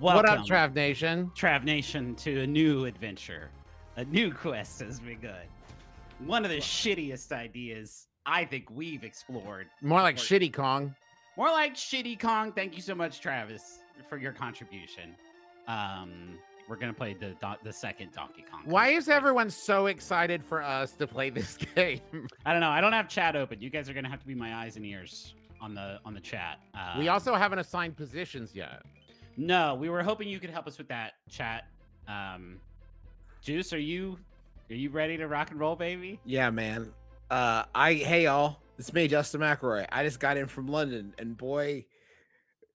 Welcome, What up, Trav Nation? Trav Nation, to a new adventure. A new quest has begun. One of the shittiest ideas I think we've explored. More like Or- Shitty Kong. More like Shitty Kong. Thank you so much, Travis, for your contribution. Um, we're gonna play the the second Donkey Kong. Why is everyone so excited for us to play this game? I don't know. I don't have chat open. You guys are gonna have to be my eyes and ears on the on the chat. Uh, we also haven't assigned positions yet. No. We were hoping you could help us with that chat. Um, Juice, are you are you ready to rock and roll, baby? Yeah, man. Uh, I hey y'all, it's me, Justin McElroy. I just got in from London, and boy,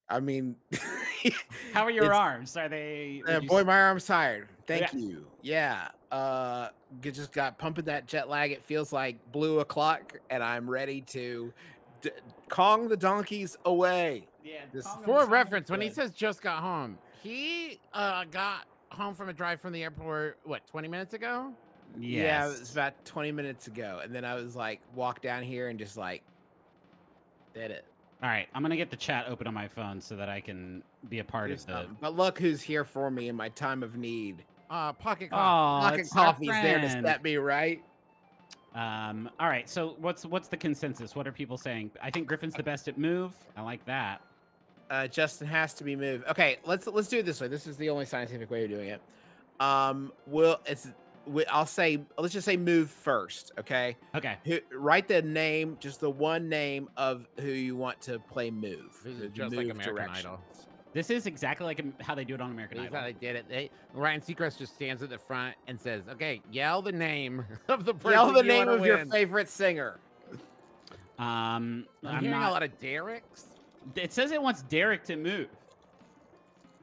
I mean, How are your arms? Are they? uh, boy, my arm's tired. Thank Yeah. you. Yeah. Uh, just got pumping that jet lag. It feels like blue o'clock, and I'm ready to d- Kong the donkeys away. Yeah. this- For reference, when he says just got home, he uh, got home from a drive from the airport, what, 20 minutes ago? Yeah, it Yes. was about 20 minutes ago, and then I was like, walk down here and just like did it. All right, I'm gonna get the chat open on my phone so that I can be a part Do of the. something. But look who's here for me in my time of need. Uh, Pocket Oh, Coffee. Pocket it's our Coffee's there to friend. set me right. Um. All right. So what's what's the consensus? What are people saying? I think Griffin's the best at move. I like that. Uh, Justin has to be moved. Okay, let's let's do it this way. This is the only scientific way of doing it. Um, we'll it's we, I'll say let's just say move first. Okay, Okay. who, write the name, just the one name of who you want to play move. This is just like move American Idol. This is exactly like um, how they do it on American This is how Idol. they did it. They, Ryan Seacrest just stands at the front and says, okay, yell the name of the person Yell the you name wanna of your favorite singer. Um. I'm, I'm hearing not. a lot of Derek's. It says it wants Derek to move.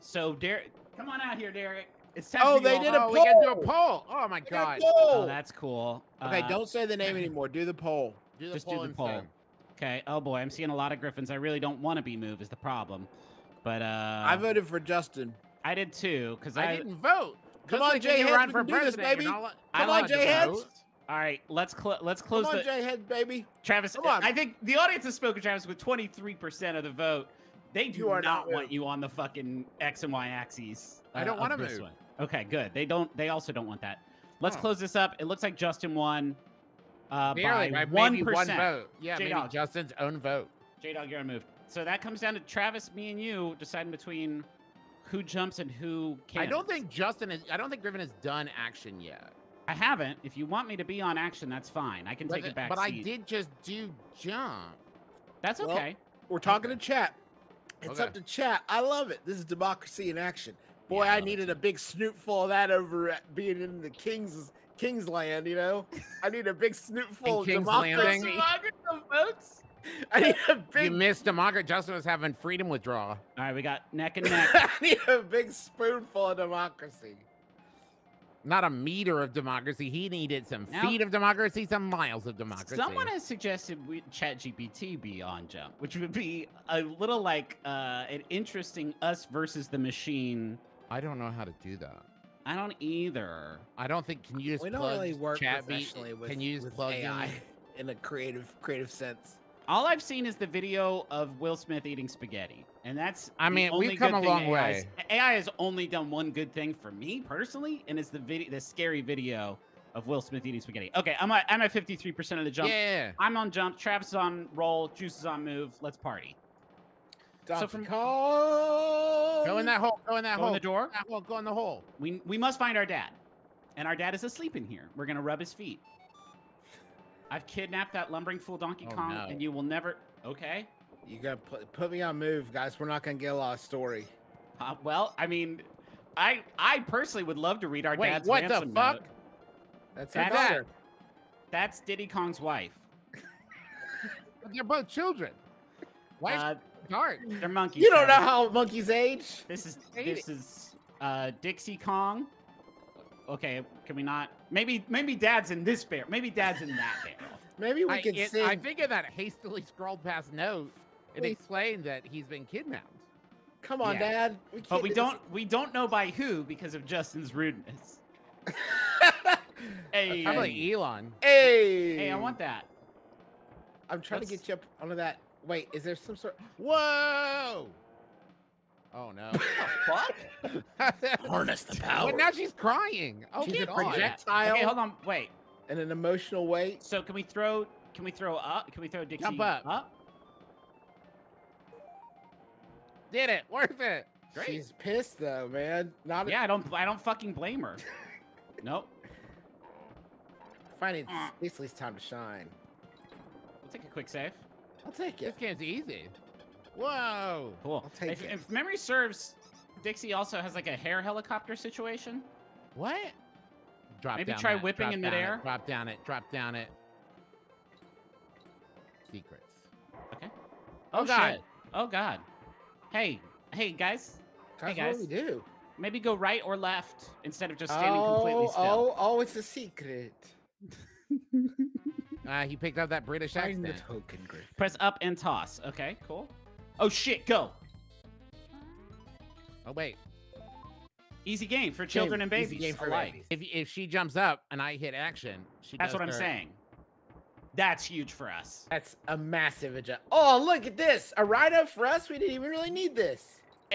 So Derek, come on out here, Derek. It's time. Oh, for they did a Oh, we can do a poll. poll. Oh my got god. gold. Oh, that's cool. Okay, Uh, don't say the name anymore. Do the poll. Do the Just do poll the poll. instead. Okay. Oh boy, I'm seeing a lot of Griffins. I really don't want to be moved. Is the problem? But uh, I voted for Justin. I did too, because I, I, didn't vote. Come Just on, like when Jay Heads, run we for can do this, president, baby. not allo- I Come on, to Jay Heads. Vote. All right, let's cl- let's Come close on, the Jay Head, baby. Travis. come on. I think the audience has spoken, Travis, with 23% of the vote. They do are not not want you on the fucking X and Y axes. I uh, don't wanna move. one. Okay, good. They don't. They also don't want that. Let's Oh. close this up. It looks like Justin won uh, Barely, by by one maybe one percent. vote. Yeah, maybe J-Dog. Justin's own vote. J Dog, you're on move. So that comes down to Travis, me, and you deciding between who jumps and who can't. I don't think Justin is. I don't think Griffin has done action yet. I haven't. If you want me to be on action, that's fine. I can But, take it back. but I did just do jump. That's Well, okay. We're talking Okay. to chat. It's up to chat. I love it. This is democracy in action. Boy, Yeah, I I love it needed a big snootful of that over at being in the King's King's Land, you know? I need a big snootful of King's democracy. Landing? votes. I need a big. You missed democracy. Justin was having freedom withdrawal. All right, we got neck and neck. I need a big spoonful of democracy. Not a meter of democracy. He needed some Now- feet of democracy, some miles of democracy. Someone has suggested we ChatGPT be on Jump, which would be a little like uh, an interesting us versus the machine. I don't know how to do that. I don't either. I don't think. Can you just We don't plug really work ChatGPT? professionally with, Can you just with plug AI in? in a creative creative sense. All I've seen is the video of Will Smith eating spaghetti, and that's. I mean, we've come a long AI's way. AI has only done one good thing for me personally, and it's the video, the scary video of Will Smith eating spaghetti. Okay, I'm at, I'm at 53% of the jump. Yeah. I'm on jump. Travis is on roll. Juice is on move. Let's party. Donkey from- Kong. Go in that hole. Go in that Go in hole. the door. That hole. Go in the hole. We we must find our dad, and our dad is asleep in here. We're gonna rub his feet. I've kidnapped that lumbering fool Donkey Oh, Kong, no. and you will never. Okay. You gotta put, put me on move, guys. We're not gonna get a lot of story. Uh, well, I mean, I I personally would love to read our Wait, dad's what the ransom fuck? note. That's That's our daughter. That's Diddy Kong's wife. They're both children. Why is Uh, dark? they're monkeys. You don't know how monkeys age. This is this is uh, Dixie Kong. Okay, can we not? Maybe maybe Dad's in this bear. Maybe Dad's in that bear. Maybe we I, can it- sing. I think in that hastily scrawled past note, it Wait. explained that he's been kidnapped. Come on, Yeah. Dad. We But can't we do don't we don't know by who because of Justin's rudeness. this. Hey, Probably Elon. hey. hey, I want that. I'm trying to let's- get you up onto that. Wait, is there some sort? Whoa! Oh no. What? Harness the power. But now she's crying. Oh, She's a on. projectile Okay, hold on. Wait. and an emotional weight. So can we throw? Can we throw up? Can we throw Dixie Jump up. Up. Did it. Worth it. Great. She's pissed though, man. Not Yeah, I don't. I don't fucking blame her. nope. finding Uh. basically it's time to shine. We'll take a quick save. I'll take it. This game's easy. Whoa. Cool. I'll take if, it. if memory serves, Dixie also has like a hair helicopter situation. What? Drop Maybe down try that, whipping drop in down it, midair. Drop down it. Drop down it. Secrets. Okay. Oh, Oh, God. shit. Oh god. Hey, hey guys. Guys, guys. what do we do? Maybe go right or left instead of just standing completely Oh, still. oh, oh, it's a secret. Uh, he picked up that British Find the accent. token, Griffin. Press up and toss. Okay, cool. Oh shit, go. Oh wait. Easy game for children and babies. easy game for alike. babies. If if she jumps up and I hit action, she That's what I'm her- saying. That's huge for us. That's a massive adjust. Oh, look at this. A rhino for us? We didn't even really need this.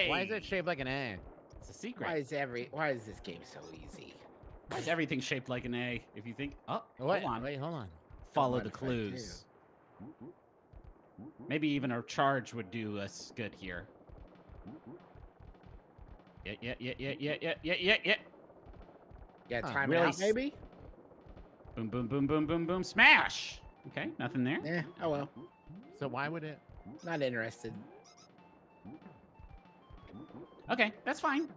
Why is it shaped like an A? It's a secret. Why is every why is this game so easy? Why is everything shaped like an A? If you think, oh, oh What? hold on, Wait, hold on. follow the if I do. clues. Maybe even a charge would do us good here. Yeah, yeah, yeah, yeah, yeah, yeah, yeah, yeah, yeah. Yeah, Huh, time really out maybe? Boom, boom, boom, boom, boom, boom. Smash. Okay, nothing there. Yeah, oh well. So why would it? Not interested. Okay, that's fine.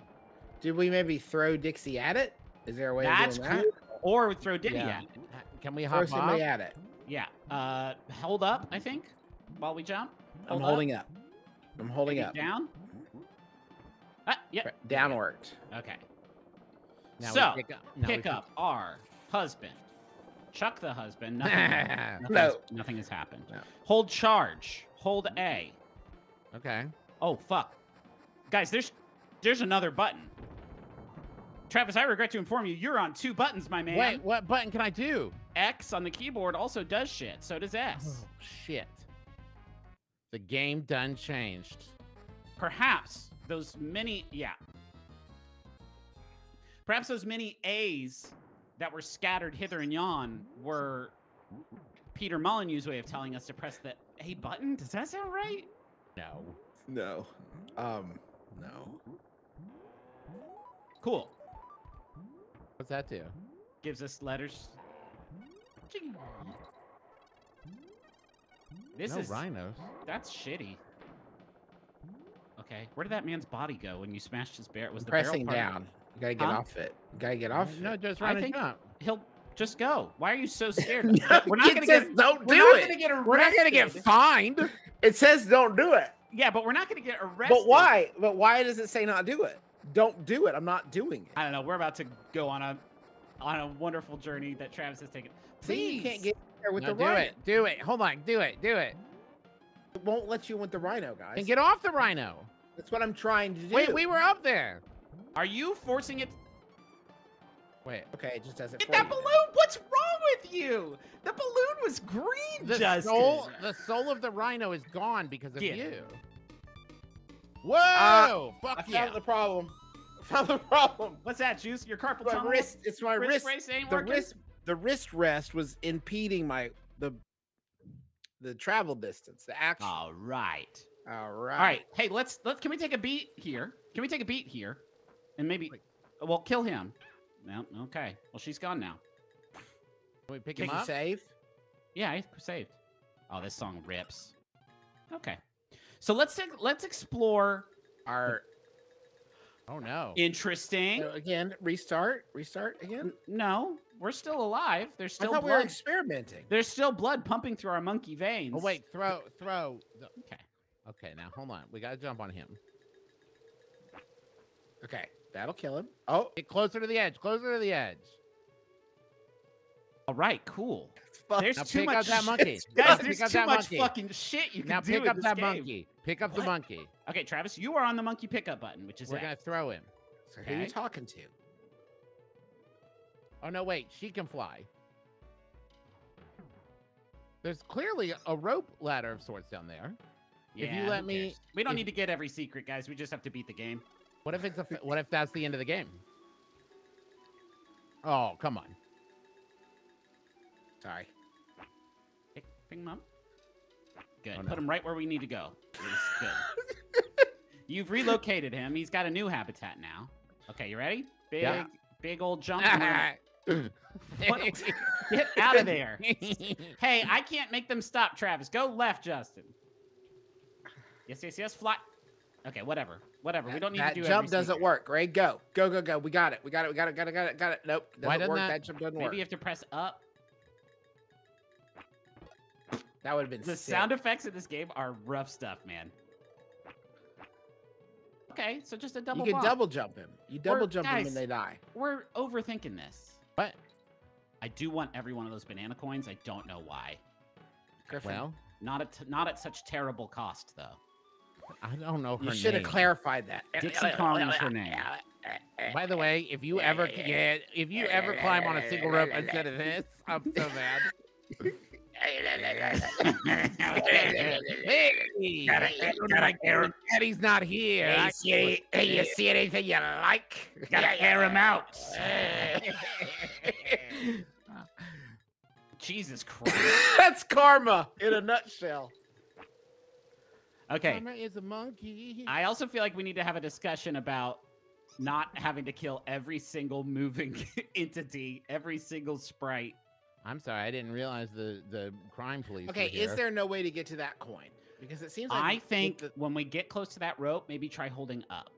Did we maybe throw Dixie at it? Is there a way That's of doing cool. Or throw Diddy Yeah. at it. Can we that? Throw somebody off? at it. Yeah. Uh, hold up, I think, while we jump. I'm Hold holding up. I'm holding Maybe up. Down. Ah, yep. Downward. Okay. Now we so, pick up. now we pick up our husband. Chuck the husband. Nothing, nothing's- No. nothing has happened. No. Hold charge. Hold A. Okay. Oh fuck, guys, there's there's another button. Travis, I regret to inform you, you're on two buttons, my man. Wait, what button can I do? X on the keyboard also does shit. So does S. Oh, shit. The game done changed. Perhaps those many, yeah. Perhaps those many A's that were scattered hither and yon were Peter Molyneux's way of telling us to press the A button. Does that sound right? No. No. Um, no. Cool. What's that do? Gives us letters. Ching. This no is rhinos. that's shitty. Okay, where did that man's body go when you smashed his bear? Was I'm the barrel pressing part- down. You gotta get Huh? off it. You gotta get off No, it. just I run and think- jump. He'll just go. Why are you so scared? No, we're not gonna says get. don't We're do not it. gonna get arrested. We're not gonna get fined. It says don't do it. Yeah, but we're not gonna get arrested. But why? But why does it say not do it? Don't do it. I'm not doing it. I don't know. We're about to go on a on a wonderful journey that Travis has taken. See, Please, you can't get there with No, the do rhino. it. Do it. Hold on. Do it. Do it. It won't let you with the rhino, guys. And get off the rhino. That's what I'm trying to do. Wait, we were up there. Are you forcing it? Wait. Okay, it just does it Get that you. balloon! What's wrong with you? The balloon was green, The Justin. soul, the soul of the rhino is gone because of Get you. it. Whoa! Uh, I fuck found yeah! the problem. I found the problem. What's that, Juice? Your carpal My tunnel? wrist. It's my wrist wrist. brace ain't The working? wrist. The wrist rest was impeding my the the travel distance. The action. All right. All right. All right. Hey, let's let's Can we take a beat here? Can we take a beat here, and maybe, uh, well, kill him. No. Okay. Well, she's gone now. Can we pick Can him you up? save? Yeah, I saved. Oh, this song rips. Okay. So let's take, let's explore. Our Oh no! Interesting. so again restart. Restart again. No, we're still alive. There's I still thought we were blood. experimenting. There's still blood pumping through our monkey veins. Oh wait, throw, throw. The... Okay. Okay, now hold on. We gotta jump on him. Okay, that'll kill him. Oh, Get closer to the edge. Closer to the edge. All right. Cool. fuck. There's Now too pick much up that shit. monkey. Guys, there's pick up too that much monkey. fucking shit you can Now do pick in up this that game. monkey. Pick up the monkey. Okay, Travis, you are on the monkey pickup button, which is We're X. gonna throw him. So who are you Okay. talking to? Oh no, wait. She can fly. There's clearly a rope ladder of sorts down there. Yeah, If you let me- we don't if- need to get every secret, guys. We just have to beat the game. What if it's a? f- What if that's the end of the game? Oh, come on. Sorry. Pick, pick him. Good. Oh, Put him right where we need to go. He's good. You've relocated him. He's got a new habitat now. Okay, you ready? Big, Yeah. big old jump. and we're gonna- what? Get out of there. Hey, I can't make them stop, Travis. Go left, Justin. Yes, yes, yes. Fly. Okay, whatever. Whatever. We don't need that to do that. jump doesn't secret. work. Ray, go, go, go, go. We got it. We got it. We got it. Got it. Got it. Got it. Nope. Why Doesn't doesn't work. that- That, jump doesn't Maybe work. you have to press up. That would have been The sick. sound effects in this game are rough stuff, man. Okay, so just a double. Jump. You can bump. double jump him. You double jump him and they die. We're overthinking this. What? I do want every one of those banana coins. I don't know why. Griffin, Well, Not at not at such terrible cost though. I don't know her you should have clarified that. Dixie Kong is her name. By the way, if you ever get, if you ever climb on a single rope instead of this, I'm so mad. hey, Daddy's not here. I- see, hey, you see anything you like? Gotta air him out. Jesus Christ. That's karma in a nutshell. Okay. Mama is a monkey. I also feel like we need to have a discussion about not having to kill every single moving entity, every single sprite. I'm sorry, I didn't realize the the crime police. Okay, is here. there no way to get to that coin? Because it seems like I think the- when we get close to that rope, maybe try holding up.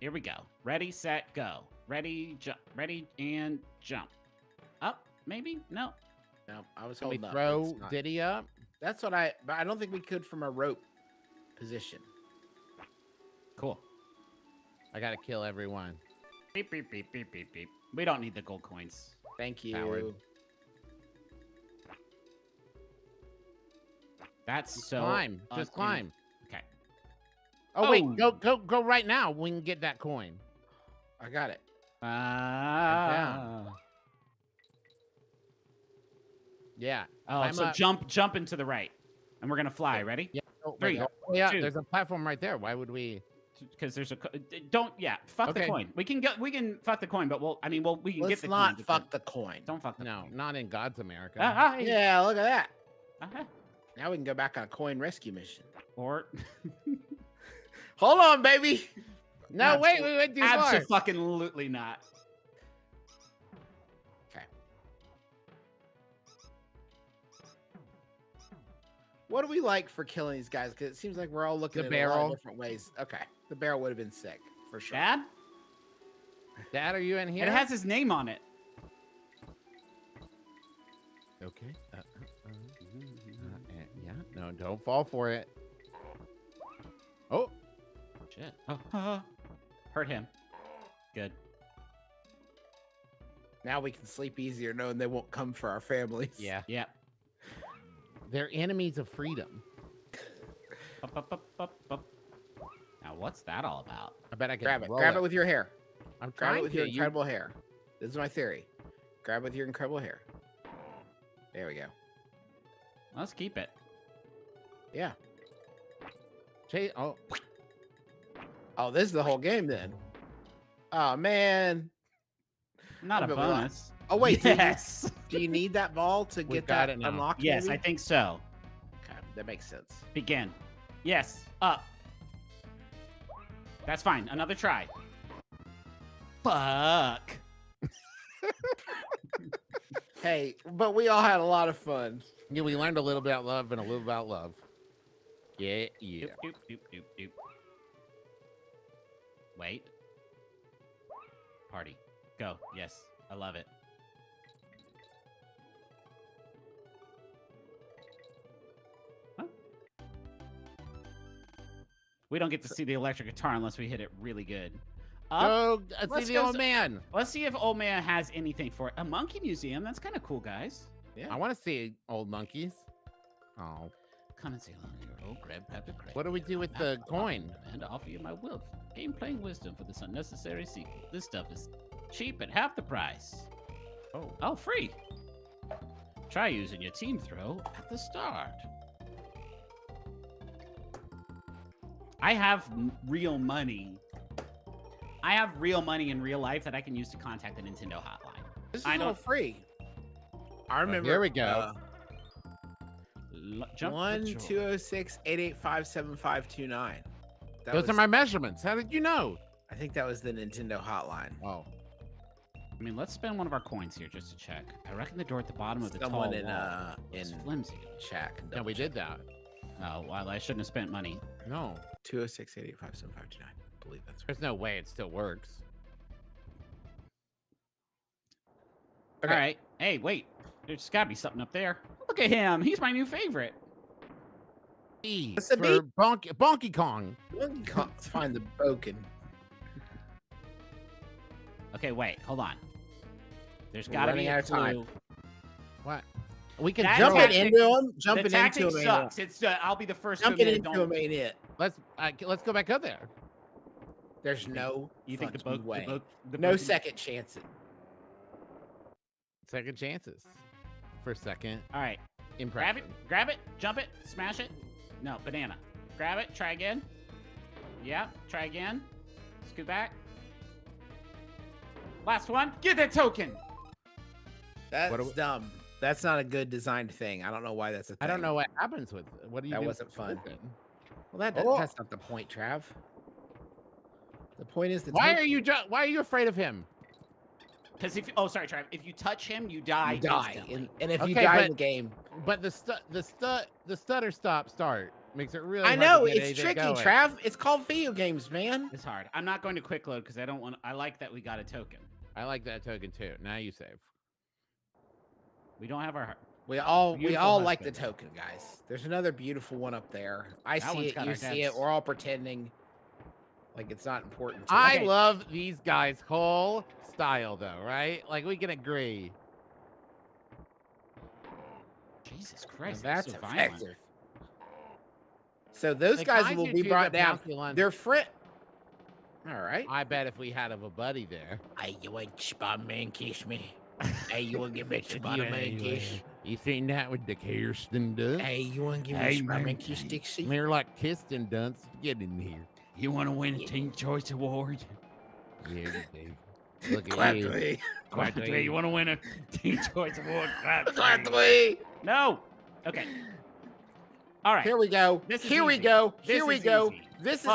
Here we go. Ready, set, go. Ready, jump. Ready and jump. Up, maybe? No. no, I was Can we holding up. throw It's not- Diddy up? That's what I. But I don't think we could from a rope position. Cool. I gotta kill everyone. Beep, beep, beep, beep, beep, beep. We don't need the gold coins. Thank you. Coward. That's so. climb, just un- climb. Okay. Oh, wait, Oh. go go go right now. We can get that coin. I got it. Ah. Yeah. Oh, Climb so up. jump, jump into the right, and we're gonna fly. Ready? Yeah. Oh, Three, wait, oh, yeah. two. There's a platform right there. Why would we? Because there's a uh, don't yeah. Fuck the coin. We can get we can fuck the coin, but we'll I mean well we can Let's get the not coin, but fuck the coin. Don't fuck the No, coin. not in God's America. Ah, ah, Yeah, look at that. ah, Now we can go back on a coin rescue mission. Or Hold on, baby. no, wait, we went too far. absolutely not. What do we like for killing these guys? Because it seems like we're all looking The at it a lot barrel. of different ways. Okay, the barrel would have been sick for sure. Dad? Dad, are you in here? It has his name on it. Okay. Uh, uh, uh, uh, uh, yeah. No, don't fall for it. Oh, Shit. Oh, uh, hurt him. Good. Now we can sleep easier knowing they won't come for our families. yeah. Yeah. They're enemies of freedom. Up, up, up, up, up. Now what's that all about? I bet I can Grab it. Grab it with your hair. I'm Grab trying it with to. your You- incredible hair. This is my theory. Grab it with your incredible hair. There we go. Let's keep it. Yeah. Chase. Oh, Oh, this is the whole game then. Oh man. Not a I'll be able to- bonus. Oh wait. do you- yes. Do you need that ball to We've get that unlocked? yes, I think so. Okay, that makes sense. Begin. Yes. Up. That's fine. Another try. Fuck. Hey, but we all had a lot of fun. yeah. We learned a little bit about love and a little about love. Yeah, yeah. Doop, doop, doop, doop, doop. Wait. Party. Go. Yes. I love it. We don't get to see the electric guitar unless we hit it really good. Up. Go uh, let's see the old man. Let's see if Old Man has anything for it. A monkey museum. That's kind of cool, guys. Yeah. I want to see old monkeys. Oh, Come and to your old grandpappy Craig. what do we do with I'm the coin? And to offer you my wealth, game playing wisdom for this unnecessary sequel. This stuff is cheap at half the price. Oh, Oh, free. Try using your team throw at the start. I have real money. I have real money in real life that I can use to contact the Nintendo hotline. This is I all free. I remember. here we go. uh, jump the One joy. two zero six eight eight five seven five two nine. That Those was, are my measurements. How did you know? I think that was the Nintendo hotline. Oh, I mean, let's spend one of our coins here just to check. I reckon the door at the bottom of the Someone tall in wall uh in is flimsy. chat can yeah, we did that. Oh, well, I shouldn't have spent money. No, Two zero six eight eight five seven five two nine. I believe that's right. there's no way it still works. Okay. All right. Hey, wait. There's got to be something up there. Look at him. He's my new favorite. E What's the for Bonky, Bonky Kong. Let's find the broken. Okay, wait. Hold on. There's We're got to be a out of time. Clue. What? We can That Jump throw it tactic- into him. The Jumping into tactic him. ain't sucks. It's uh, I'll be the it. first Jumping to admit, into don't- him ain't it. Let's uh, let's go back up there. There's no. You think the fucking boat? way. The boat the no broken- second chances. Second chances for second All right. Grab it. Grab it. Jump it. Smash it. No, banana. Grab it. Try again. Yeah. Try again. Scoot back. Last one. Get that token. That's do we- dumb. That's not a good designed thing. I don't know why that's a thing. I don't know what happens with what do you That do? wasn't fun. token? Well, that, that- Oh. that's not the point, Trav. The point is that. Why are you why are you afraid of him? Because if oh sorry, Trav. If you touch him, you die. you die, and, and if you Okay, die in the game, But the stu- the stu- the stutter stop start makes it really. I hard to know get it's tricky, going. Trav. It's called video games, man. It's hard. I'm not going to quick load because I don't want. I like that we got a token. I like that token too. Now you save. We don't have our. We all we Beautiful all like the token, guys. There's another beautiful one up there. I That see it, you our see it. We're all pretending like it's not important. To I. Okay. love these guys' whole style though, right? Like we can agree. Jesus Now Christ, that's that's so violent. effective. So those The guys will be brought down. Bouncy Lunch- They're friend. All right. I bet if we had of a buddy there. Hey, you want Spider-Man kiss me? Hey, you want to give me a Spider-Man kiss? You seen that with the Kirsten Dunst? Hey, you want to give me Hey, a Spider-Man man. kiss, Dixie? They're like Kirsten Dunst. Get in here. You want to win a Teen Choice Award? Yeah, you do. Look Clap at you. me. Clap Clap to You want to win a Teen Choice Award? Clap Clap to me. No. Okay. All right. Here we go. This is Here we go. This Here we go. easy. This is.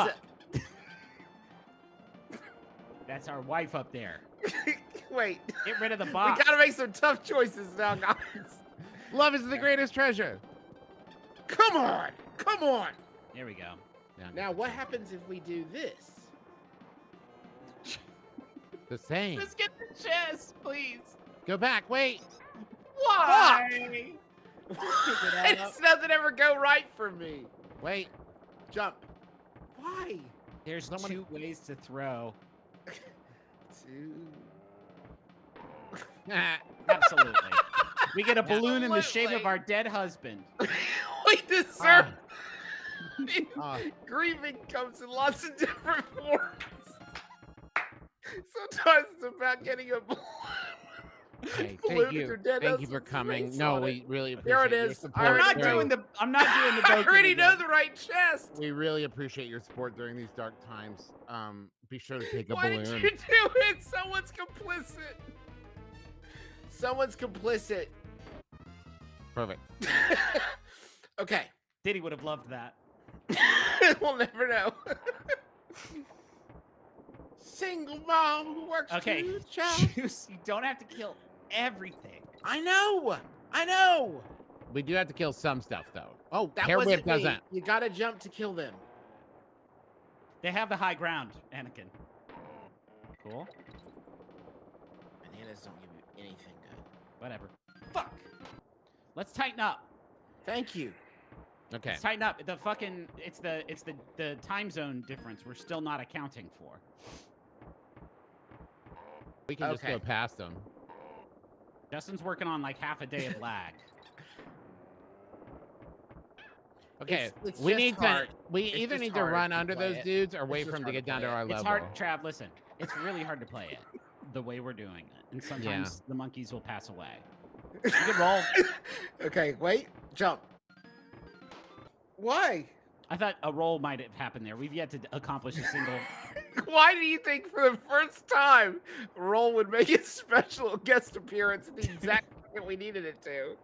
Fuck. That's our wife up there. Wait. Get rid of the box. We gotta make some tough choices now, guys. Love is the greatest treasure. Come on. Come on. There we go. Now, what happens if we do this? The same. Just get the chest, please. Go back. Wait. Why? Why does nothing ever go right for me? Wait. Jump. Why? There's Someone- two ways to throw. Two. Absolutely. we get a balloon in the shape of our dead husband. we deserve. Ah. Grieving comes in lots of different forms. Sometimes it's about getting a balloon. Hey, balloon thank you. your dead Thank you for coming. No, we really There appreciate your is. I support. I'm not already doing during- the. I'm not doing the. I Bokeem already know again. the right chest. We really appreciate your support during these dark times. Um, be sure to take a Why balloon. did you do it? Someone's complicit. Someone's complicit. Perfect. okay. Diddy would have loved that. we'll never know. Single mom who works Okay. two jobs. Juice, you don't have to kill everything. I know. I know. We do have to kill some stuff though. Oh, That Hair wasn't Whip me. doesn't. You gotta jump to kill them. They have the high ground, Anakin. Cool. Bananas don't give you anything good. Whatever. Fuck. Let's tighten up. Thank you. Okay. Let's tighten up. The fucking it's the it's the the time zone difference we're still not accounting for. We can just go past them. Justin's working on like half a day of lag. Okay. It's- it's we need hard. to. We It's either need to run to under those it. dudes or It's wait for them to get to down to play it. our It's level. hard, Trav. Listen, it's really hard to play it the way we're doing it, and sometimes the monkeys will pass away. You can roll. okay, wait. Jump. Why? I thought a roll might have happened there. We've yet to accomplish a single. Why do you think for the first time Roll would make a special guest appearance at the exact second we needed it to?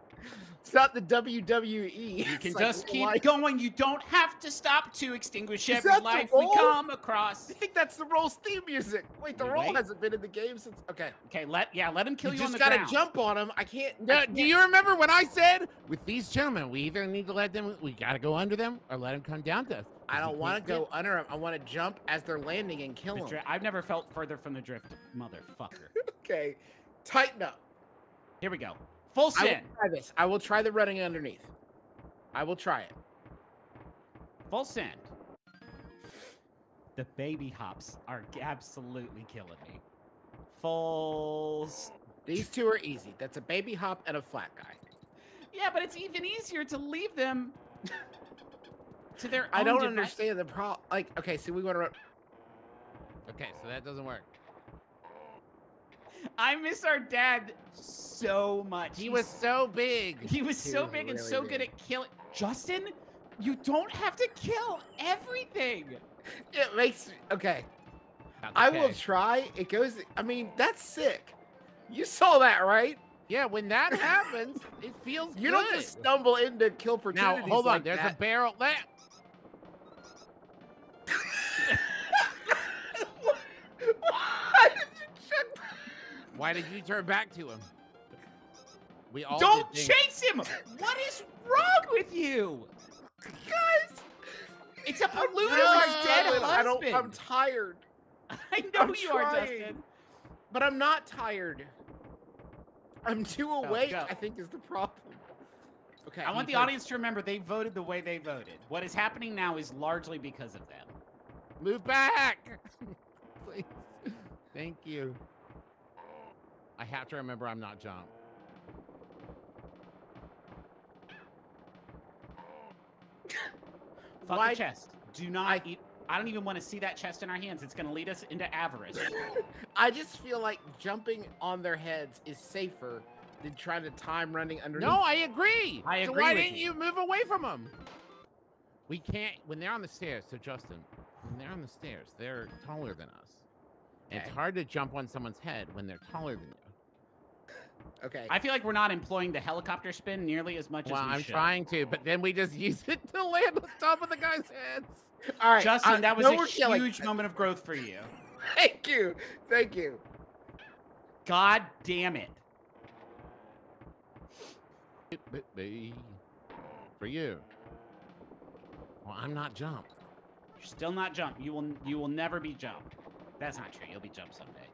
It's not the WWE. You it's can like just keep life. going. You don't have to stop to extinguish Is every life we come across. I think that's the Roll's theme music. Wait, the Roll wait. hasn't been in the game since. Okay, Okay, let yeah, let him kill you, you just gotta ground. jump on him. I can't. I uh, can't- do you remember when I said? With these gentlemen, we either need to let them, we gotta go under them, or let them come down to us. I don't want to go under them. I want to jump as they're landing and kill them. I've never felt further from the drift, motherfucker. Okay, tighten up. Here we go. Full I will try this. I will try the running underneath. I will try it. Full send. The baby hops are absolutely killing me. Full. These two are easy. That's a baby hop and a flat guy. Yeah, but it's even easier to leave them to their. I don't devi- understand the problem. Like, okay, so we want to run. Okay, so that doesn't work. I miss our dad so much. He He's- was so big. He was He so was big and really so good at killing. Justin, you don't have to kill everything. It makes okay. I will try. It goes. I mean, that's sick. You saw that, right? Yeah, when that happens, it feels You good. don't just stumble into kill Now, opportunities. hold on. like There's a that. barrel. Let, why did you turn back to him? We all Don't did chase him. What is wrong with you? Guys, It's a I'm polluter really dead struggling. I don't, I'm tired, I know I'm you are, trying. Justin. but I'm not tired. I'm too oh, awake. go. I think is the problem. Okay. I want the go. audience to remember they voted the way they voted. What is happening now is largely because of them. Move back. Please. Thank you. I have to remember I'm not John. Fuck Why- the chest. Do not I- eat. I don't even want to see that chest in our hands. It's going to lead us into avarice. I just feel like jumping on their heads is safer than trying to time running underneath. No, I agree. I so agree why with didn't you. you move away from them? We can't when they're on the stairs. So Justin, when they're on the stairs, they're taller than us. And Okay. it's hard to jump on someone's head when they're taller than you. Okay. I feel like we're not employing the helicopter spin nearly as much Well, as we I'm should. trying to, but then we just use it to land on top of the guy's heads. All right. Justin, I that was know a huge moment of growth for you. Thank you. Thank you. God damn it. For you. Well, I'm not jumped. You're still not jumped. You will you will never be jumped. That's not true. You'll be jumped someday.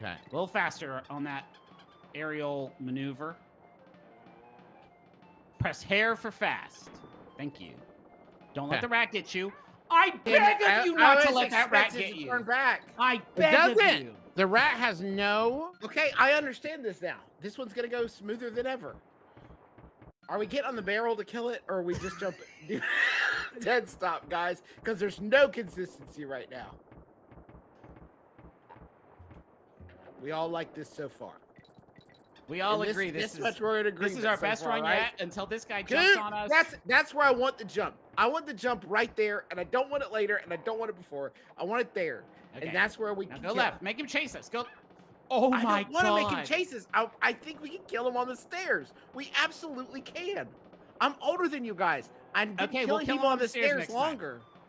Okay. A little faster on that aerial maneuver. Press hair for fast. Thank you. Don't let the rat get you. I Damn beg it, of you I not to let that rat get you. Turn back. I beg of doesn't. you. The rat has no. Okay, I understand this now. This one's gonna go smoother than ever. Are we getting on the barrel to kill it, or are we just jumping? Dead stop, guys, because there's no consistency right now. We all like this so far. We all And agree this, this is much we're in this is our so best far, run right? yet until this guy jumps Dude, on us. that's that's where I want the jump. I want the jump right there, and I don't want it later, and I don't want it before. I want it there, okay. and that's where we now can go kill left. him. Make him chase us. Go. Oh I my don't want to make him chase us. I, I think we can kill him on the stairs. We absolutely can. I'm older than you guys. I'm Okay, we'll kill people him on the stairs, time. longer. Give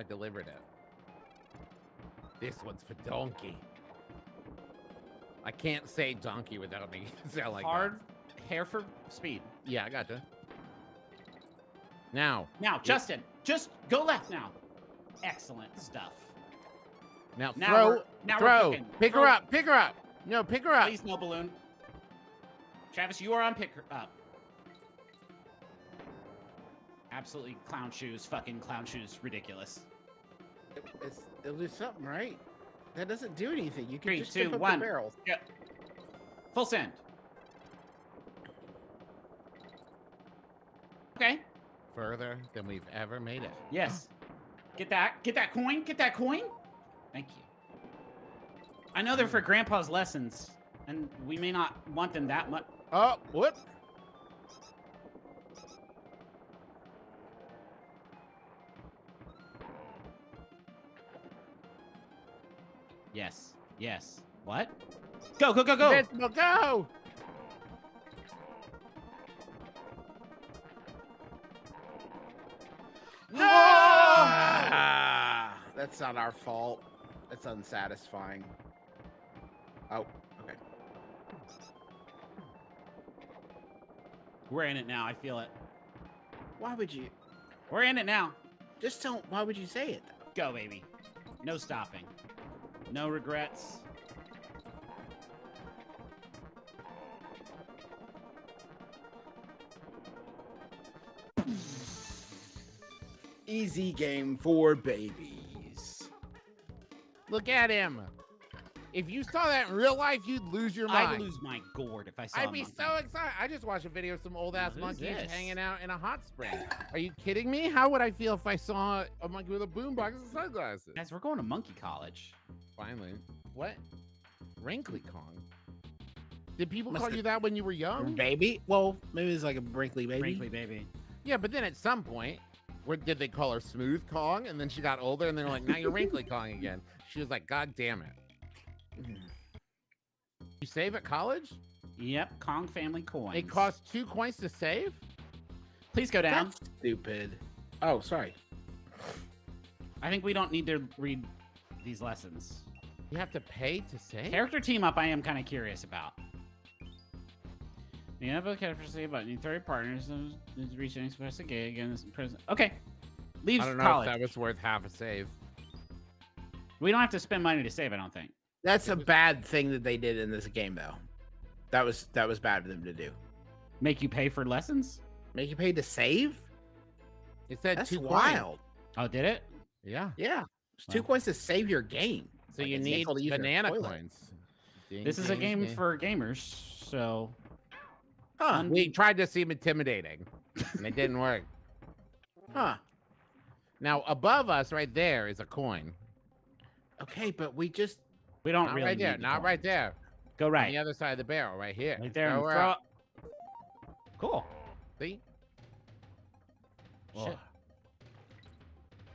I delivered it. This one's for donkey. I can't say donkey without me sound like that. Hard hair for speed. Yeah, I gotcha. Now, Now, Justin, just go left now. Excellent stuff. now, Now throw, we're- now we're throw, pick Throw. her up, pick her up. No, pick her up. Please, no balloon. Travis, you are on pick her up. Absolutely clown shoes, fucking clown shoes, ridiculous. It- It's, it'll do something, right? That doesn't do anything. You can Three, just two, tip up one. the barrels. Full send. Okay. Further than we've ever made it. Yes. Get that. Get that coin. Get that coin. Thank you. I know they're for hmm. Grandpa's lessons, and we may not want them that much. Oh, whoop. Yes. Yes. What? Go, go, go, go! Invincible, go! No! Ah, that's not our fault. That's unsatisfying. Oh, okay. We're in it now. I feel it. Why would you? We're in it now. Just don't. Why would you say it? Go, baby. No stopping. No regrets. Easy game for babies. Look at him. If you saw that in real life, you'd lose your mind. I'd lose my gourd if I saw. I'd be so excited. I just watched a video of some old ass What is monkeys this? hanging out in a hot spring. Are you kidding me? How would I feel if I saw a monkey with a boombox and sunglasses? Guys, we're going to monkey college. Finally. What? Wrinkly Kong. Did people Must call you that when you were young? Baby? Well, maybe it's like a Brinkley baby. Brinkley, baby. Yeah, but then at some point, where did they call her Smooth Kong? And then she got older, and they're like, "Now you're Wrinkly Kong again." She was like, "God damn it!" You save at college? Yep, Kong family coins. It costs two coins to save. Please go down. That's stupid. Oh, sorry. I think we don't need to read these lessons. You have to pay to save. Character team up, I am kind of curious about. The NFL character say about need 30 partners and is reaching express a gig and is present. Okay. Leave I don't know college. if that was worth half a save. We don't have to spend money to save, I don't think. That's a bad thing that they did in this game, though. That was that was bad for them to do. Make you pay for lessons? Make you pay to save? It said That's two coins. wild. Oh, did it? Yeah. Yeah, it's two Wow. coins to save your game. So you need able to use their banana coins. Ding, This is a game ding. for gamers, so Huh? Un- We tried to seem intimidating, and it didn't work. Huh? Now above us, right there, is a coin. Okay, but we just we don't Not really right there. need the Not right there. Go right. On right. the other side of the barrel, right here. Right there. and Throw her throw out. it. Cool. See? Shit. Oh,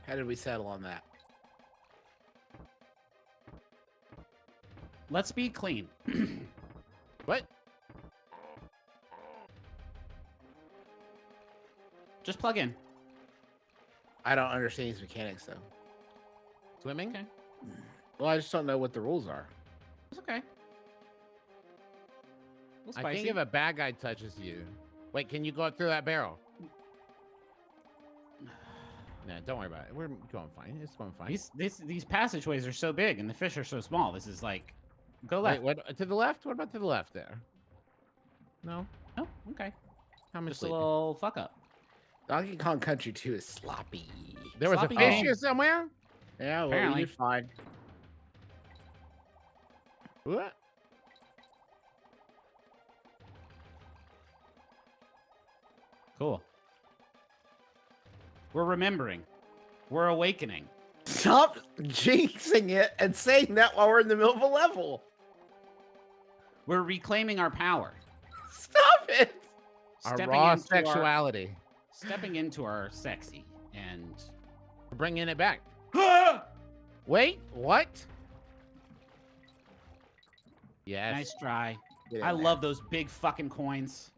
how did we settle on that? Let's be clean. What? Just plug in. I don't understand these mechanics though. Swimming? Okay. Well, I just don't know what the rules are. It's okay. I think if a bad guy touches you. Wait, can you go through that barrel? No, don't worry about it. We're going fine. It's going fine. These these these passageways are so big and the fish are so small. This is like, go Wait, left. what? To the left? What about to the left there? No. Oh, okay. How much? Just a little fuck up. Donkey Kong Country 2 is sloppy. There was a sloppy fish game. here somewhere. Yeah, well, Apparently. we did fine. What? Cool. We're remembering. We're awakening. Stop jinxing it and saying that while we're in the middle of a level. We're reclaiming our power. Stop it. Our Stepping raw into sexuality. stepping into our sexy and We're bringing it back. Wait, what? Yes. nice try. I there. love those big fucking coins.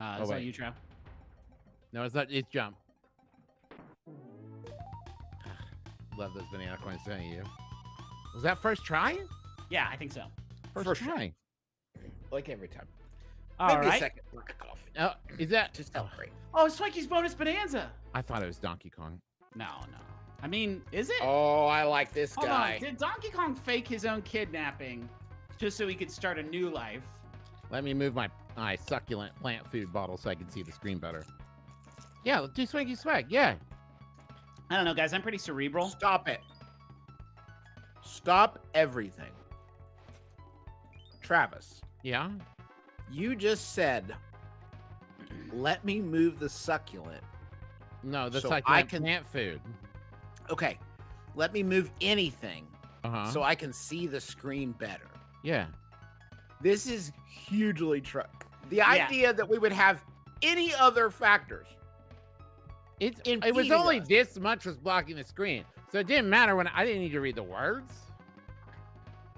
Uh, Oh, is that wait. you, Trev? No, it's not. It's jump. Love those banana coins, don't you? Was that first try? Yeah, I think so. First, First try. like every time. All Maybe a second work of coffee. Oh, is that? To celebrate. Oh, it's Twinkies bonus bonanza. I thought it was Donkey Kong. No, no. I mean, is it? Oh, I like this Hold guy. on. Did Donkey Kong fake his own kidnapping just so he could start a new life? Let me move my my succulent plant food bottle so I can see the screen better. Yeah, let's do Swanky Swag. Yeah. I don't know, guys. I'm pretty cerebral. Stop it. Stop everything. Travis, Yeah. you just said, let me move the succulent. No, the So I can- plant food. Okay, let me move anything Uh-huh. so I can see the screen better. yeah. This is hugely true. The Yeah. idea that we would have any other factors. It's it was only us. this much was blocking the screen. So it didn't matter when I didn't need to read the words.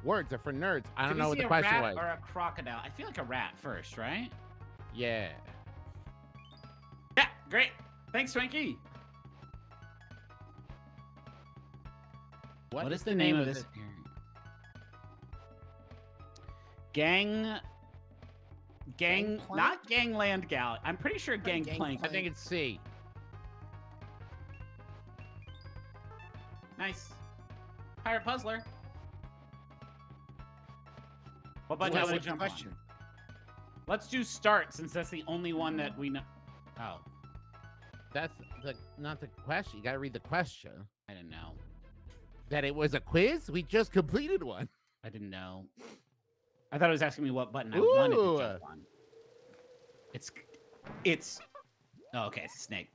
Words are for nerds. I don't Did know what see the a question rat was. Or a crocodile. I feel like a rat first, right? Yeah. Yeah, great. Thanks, Twinkie. what is, the name, of this? Gang. Gang, Gangplank? not Gangland Gal. I'm pretty sure Gangplank. I think it's C. Nice. Pirate Puzzler. What button What's do I the jump on? question? Let's do start since that's the only one that we know. Oh, That's the not the question. You got to read the question. I didn't know. That it was a quiz. We just completed one. I didn't know. I thought it was asking me what button I wanted to Ooh. jump on. It's, it's. Oh, okay, it's a snake.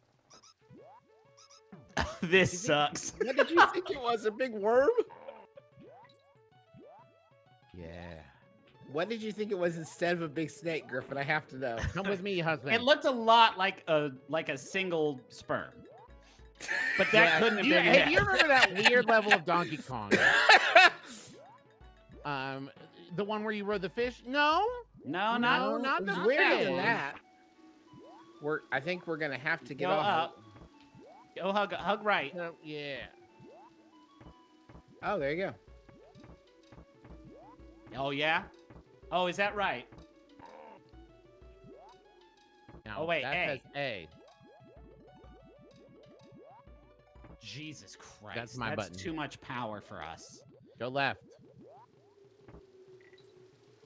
this sucks. What did you think it was? A big worm? Yeah. What did you think it was instead of a big snake, Griffin? I have to know. Come with me, husband. It looked a lot like a like a single sperm, but that Yeah. couldn't have Do you, been. hey, it. do you remember that weird level of Donkey Kong? Um, the one where you rode the fish? No. No, not No, not it's the weirder that than one. that. We're. I think we're gonna have to get Go off. of- up. Go hug, hug right. No, yeah. Oh, there you go. Oh yeah. Oh, is that right? Now, Oh, wait, that A. says A. Jesus Christ. That's my That's button. too much power for us. Go left.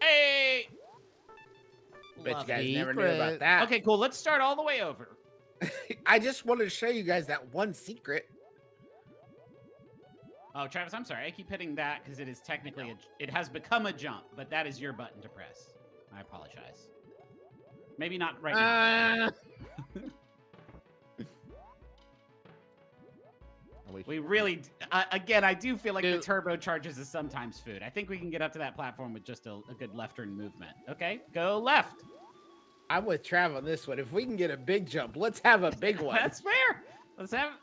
Hey. Bet Love you guys it. never knew about that. Okay, cool. Let's start all the way over. I just wanted to show you guys that one secret. Oh, Travis, I'm sorry. I keep hitting that because it is technically a, it has become a jump, but that is your button to press. I apologize. Maybe not right now. I wish- We really, uh, again, I do feel like Dude. the turbochargers is sometimes food. I think we can get up to that platform with just a, a good left turn movement. Okay, go left. I'm with Trav on this one. If we can get a big jump, let's have a big one. That's fair. Let's have.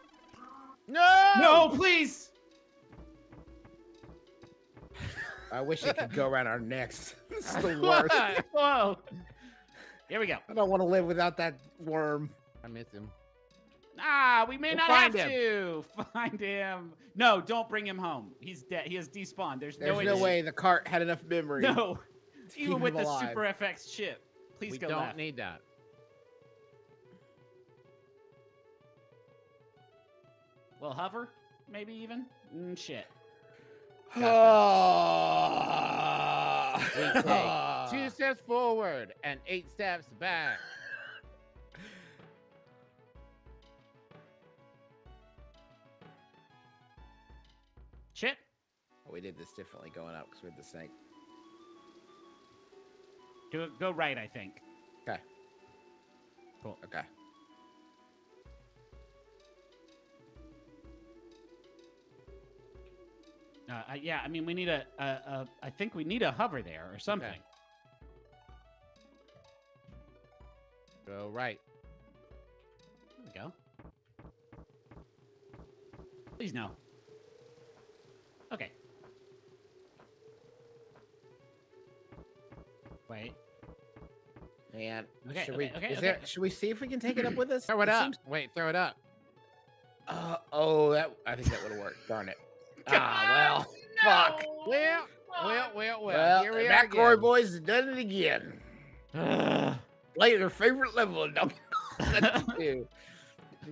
no. No, please. I wish it could go around our necks. It's the worst. Whoa. Here we go. I don't want to live without that worm. I miss him. Ah, we may We'll not find have to find him. No, don't bring him home. He's dead. He has despawned. There's, There's no, no way. way the cart had enough memory. No, even with the alive. Super FX chip. Please we go don't left. need that. Well, hover, maybe even. Mm, shit. We take ah. two steps forward and eight steps back. Shit. Oh, we did this differently going up because we had the snake. Go, go right, I think. Okay. Cool. Okay. Uh, uh, yeah, I mean, we need a, a, a. I think we need a hover there or something. Go right. There we go. Please no. Okay. Wait. Man. Okay, should okay, we? okay, is there? Should we see if we can take it up with us? Throw it up. seems- Wait, throw it up. Uh, oh, that I think that would have worked. Darn it. Ah, God, well. Fuck. Well, well, well, well. Well, here we the are again. boys have done it again. Ugh. Play their favorite level of Donkey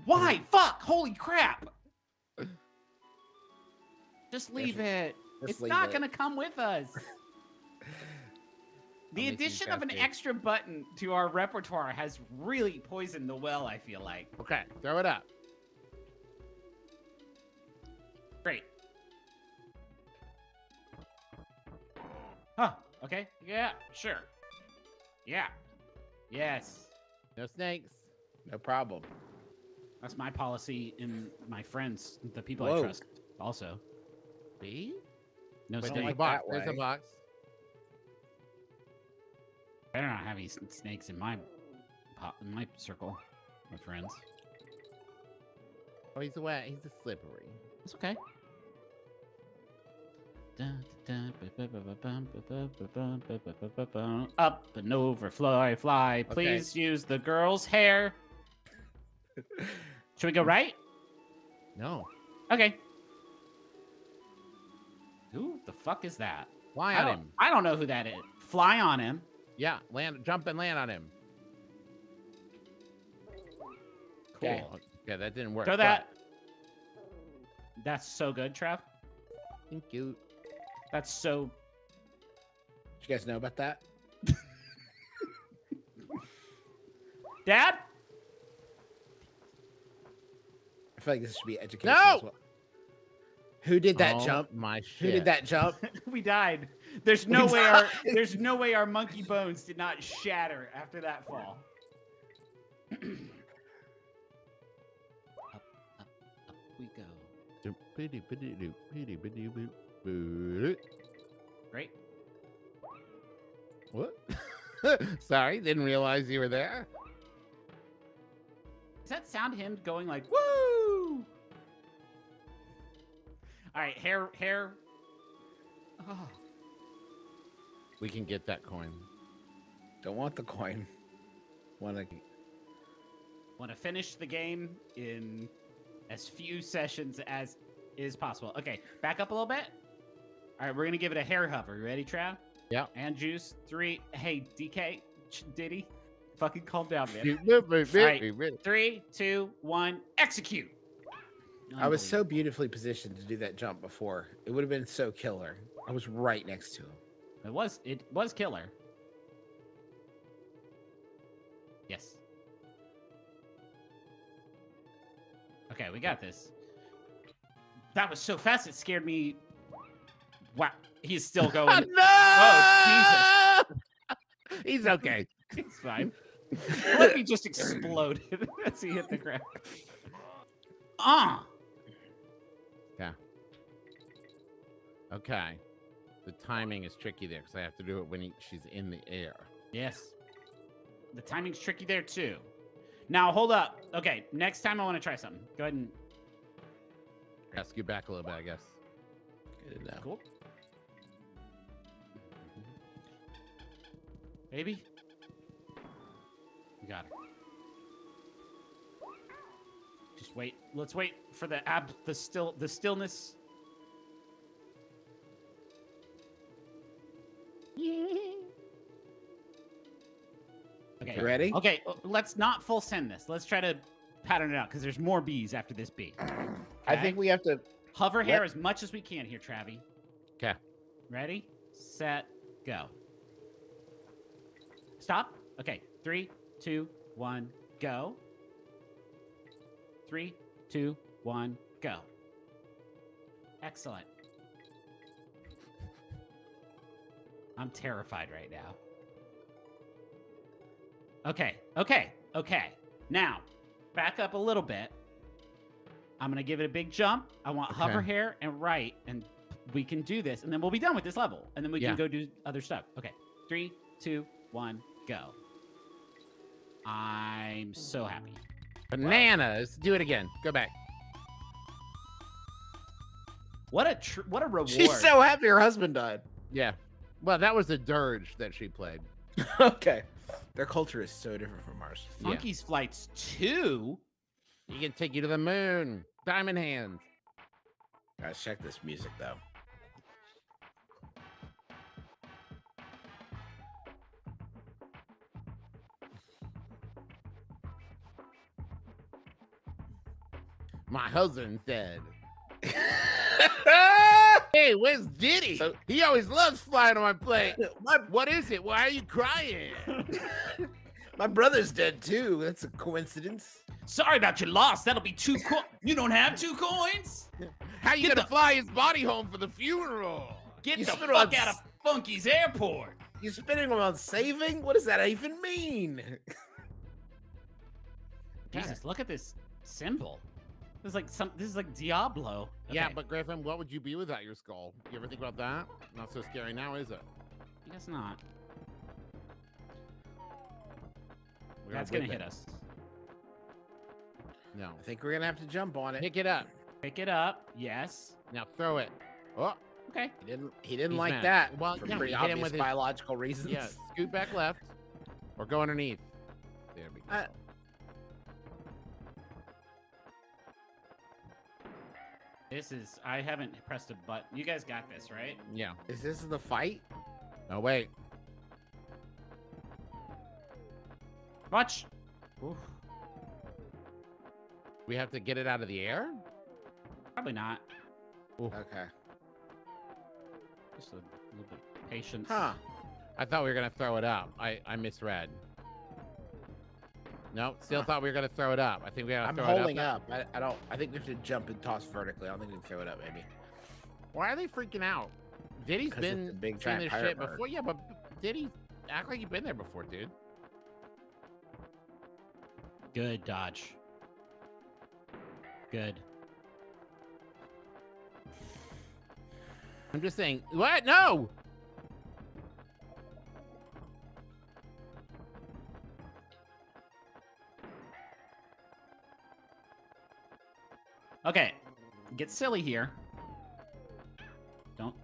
Why? Fuck! Holy crap! Just leave we- it. Just it's leave not it. gonna come with us. The addition of an guys extra button to our repertoire has really poisoned the well, I feel like. Okay, throw it up. Okay. Yeah, sure. Yeah. Yes. No snakes. No problem. That's my policy in my friends, the people I trust, also. B? No But don't there's a like box. that There's a box. Better not have any snakes in my pot, in my circle, my friends. Oh, he's wet. He's a slippery. It's okay. Up and over, fly, fly. Please use the girl's hair. Should we go right? No. Okay. Who the fuck is that? Fly I on him. I don't know who that is. Fly on him. Yeah, land, jump and land on him. Cool. Okay. Yeah, that didn't work. Throw but- that. That's so good, Trev. Thank you. That's so. Did you guys know about that? Dad? I feel like this should be educational. No! as well. Who did that Oh, jump? My Who did that jump? we died. There's no way our there's no way our monkey bones did not shatter after that fall. up, up, up we go. Doop, biddy, biddy, doop, biddy, biddy, boop, boop. Great. What? Sorry, didn't realize you were there. Does that sound him going like woo? All right, hair, hair. Oh, We can get that coin. Don't want the coin. Want to? want to finish the game in as few sessions as is possible. Okay, back up a little bit. All right, we're gonna give it a hair hover. You ready, Trav? Yeah. And juice three. Hey, DK, Ch- Diddy, fucking calm down, man. Doop, doop, boop, Right. boop, boop. Three, two, one, execute. I was so beautifully positioned to do that jump before. It would have been so killer. I was right next to him. It was. It was killer. Yes. Okay, we got this. That was so fast. It scared me. Wow, he's still going. no! Oh, He's okay. It's fine. Let me just exploded as he hit the ground. Ah, Yeah. Okay. The timing is tricky there because I have to do it when he, she's in the air. yes. The timing's tricky there too. Now hold up. Okay, next time I want to try something. Go ahead and Ask you back a little bit, I guess. Good to. Cool. Baby. We got her. Just wait. Let's wait for the ab the still the stillness. Okay. You ready? Okay, uh, let's not full send this. Let's try to pattern it out because there's more bees after this bee. I think we have to. Hover hair as much as we can here, Travi. 'Kay. Ready, set, go. Stop. Okay. Three, two, one, go. Three, two, one, go. Excellent. I'm terrified right now. Okay, okay, okay. Now, back up a little bit. I'm gonna give it a big jump. I want hover Okay. hair and right, and we can do this, and then we'll be done with this level, and then we Yeah. can go do other stuff. Okay, three, two, one, go. I'm so happy. Bananas. Do it again. Go back. What a tr- what a reward. She's so happy her husband died. Yeah. Well, that was the dirge that she played. okay. Their culture is so different from ours. Yeah. Funky's Flights 2. He can take you to the moon. Diamond hands. Guys, check this music though. My husband's dead. Hey, where's Diddy? So- he always loves flying on my plane. my, What is it? Why are you crying? my brother's dead too. That's a coincidence. Sorry about your loss. That'll be two coins. You don't have two coins? How you Get gonna the- fly his body home for the funeral? Get You the spit fuck on out of Funky's airport. You spending them on saving? What does that even mean? Jesus, look at this symbol. This is like some. This is like Diablo. Yeah, Okay, but Griffin, what would you be without your skull? You ever think about that? Not so scary now, is it? I guess not. We're That's with gonna hit us. No. I think we're gonna have to jump on it. Pick it up. Pick it up. Yes. Now throw it. Oh, Okay. He didn't. He didn't He's like mad. that. Well, for yeah, pretty you hit him obvious with his- biological reasons. yeah. Scoot back left, or go underneath. There we go. Uh, This is. I haven't pressed a button. You guys got this, right? yeah. Is this the fight? No, wait. Watch. Oof. We have to get it out of the air. Probably not. Okay. Just a little bit of patience. Huh. I thought we were gonna throw it up. I I misread. No, still thought we were gonna throw it up. I think we gotta I'm throw holding it up. up. I, I don't. I think we have to jump and toss vertically. I don't think we can throw it up. Maybe. Why are they freaking out? Diddy's 'Cause it's been a big doing this shit bird. before. Yeah, but Diddy act like you've been there before, dude. Good dodge. Good. I'm just saying. What? No. Okay. Get silly here. Don't.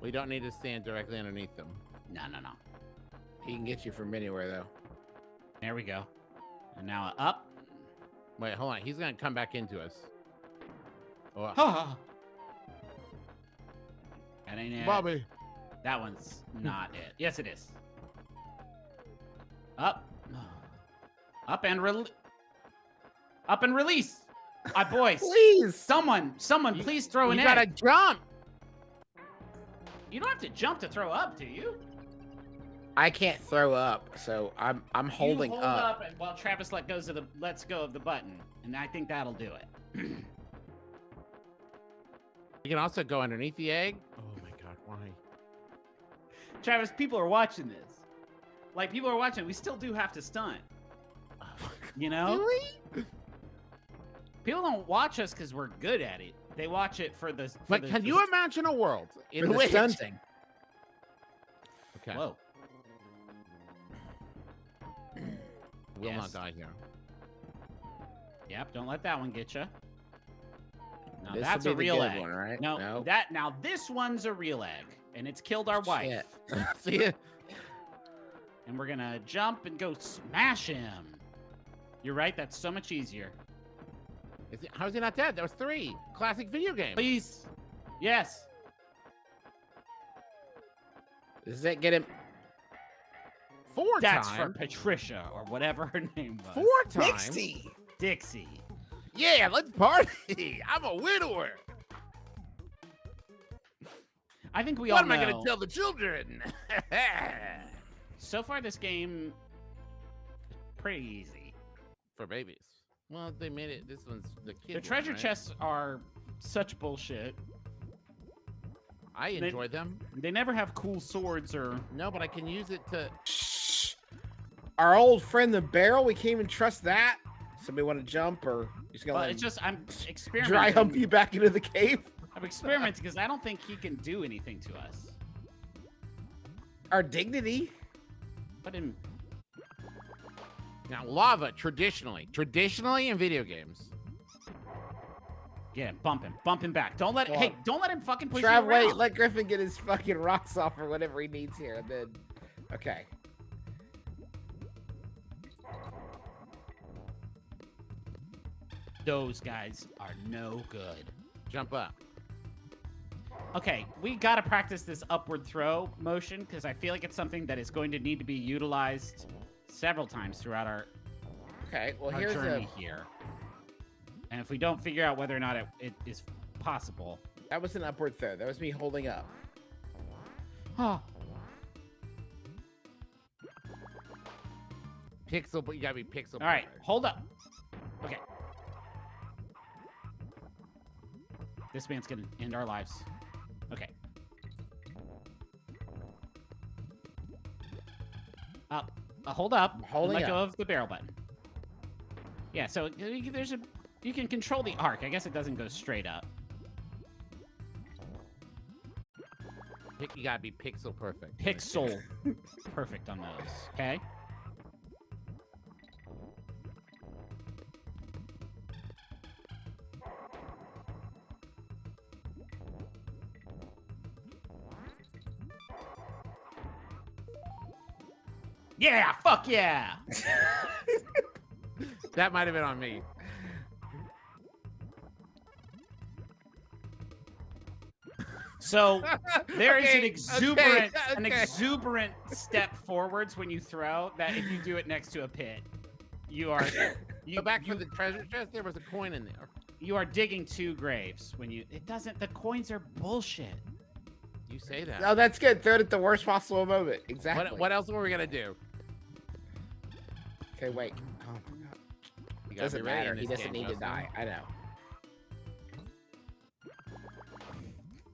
We don't need to stand directly underneath them. No, no, no. He can get you from anywhere though. There we go. And now up. Wait, hold on. He's gonna come back into us. Oh, Ha! That ain't it. Bobby. That one's not it. Yes, it is. Up. Up and rel. Up and release. My boys. Please. Someone, someone, You- please throw an you egg. You gotta jump. You don't have to jump to throw up, do you? I can't throw up, so I'm I'm holding you hold up. and while Travis let goes of the lets go of the button, and I think that'll do it. You can also go underneath the egg. Oh my god, why? Travis, people are watching this. Like people are watching. We still do have to stunt. Oh you know, Do we? people don't watch us because we're good at it. They watch it for the. For But the, can the- you imagine a world in which? stunting. Okay, Whoa. will not die here. Yep. Don't let that one get you. No, This'll that's a real egg. one, right? No, No. that now this one's a real egg, and it's killed our wife. See it? And we're gonna jump and go smash him. You're right. That's so much easier. Is he, how is he not dead? That was three. Classic video game. Please. Yes. Does that get him? Four That's for. Patricia or whatever her name was. Four times. Dixie. Dixie. Yeah, let's party. I'm a widower. I think we what all What am I gonna tell the children? So far, this game pretty easy. For babies. Well, they made it. This one's the kid. The one, treasure right? chests are such bullshit. I they- enjoy them. They never have cool swords or. No, but I can use it to. Shh. Our old friend the barrel. We can't even trust that. Somebody want to jump or just gonna Well, let it's just I'm experimenting. dry hump you back into the cave? I'm experimenting because I don't think he can do anything to us. Our dignity. But in Now, lava traditionally, traditionally in video games. yeah, bump him, bump him back. Don't let Well, hey, don't let him fucking push Trav, you wait. Let Griffin get his fucking rocks off or whatever he needs here, and then. Okay. Those guys are no good. Jump up. Okay, we gotta practice this upward throw motion because I feel like it's something that is going to need to be utilized several times throughout our, Okay. Well, our here's journey a. here. And if we don't figure out whether or not it, it is possible, That was an upward throw. That was me holding up. oh, Pixel, but you gotta be pixel. all right, prepared. hold up. Okay. This man's gonna end our lives. Okay. Up. Uh, hold up. and holding let go up. of the barrel button. Yeah. So there's a You can control the arc. I guess it doesn't go straight up. You gotta be pixel perfect. Pixel perfect on those. Okay. Yeah, fuck yeah. That might have been on me. So there is Okay, an exuberant, an okay. exuberant step forwards when you throw. That if you do it next to a pit, you are you Go back you, for the treasure chest. There was a coin in there. you are digging two graves when you. It doesn't. The coins are bullshit. You say that. Oh, that's good. Throw it at the worst possible moment. Exactly. What, what else were we gonna do? Okay, wait. Oh my god. You Doesn't matter. He doesn't game, need to die. I know.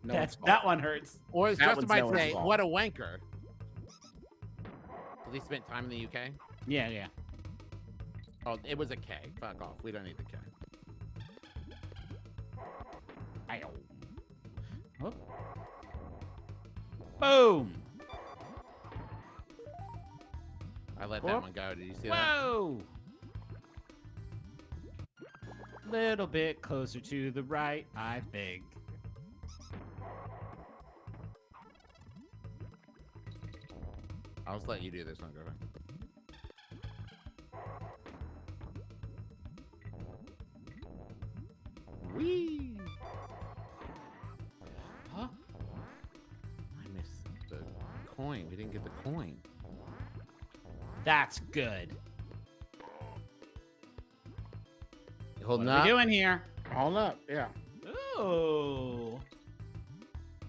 No that, that one hurts. Or as That Justin might no say, what a wanker. Did he spent time in the UK? Yeah, yeah. Oh, it was a K. Fuck off. We don't need the K. Ow. Whoop. Boom. I let that one go. Did you see that? Whoa. Little bit closer to the right, I think. I'll just let you do this one. Go ahead. Whee! Huh? I missed the coin. We didn't get the coin. That's good. You What holding are up? we doing here? Hold up. Yeah. Ooh.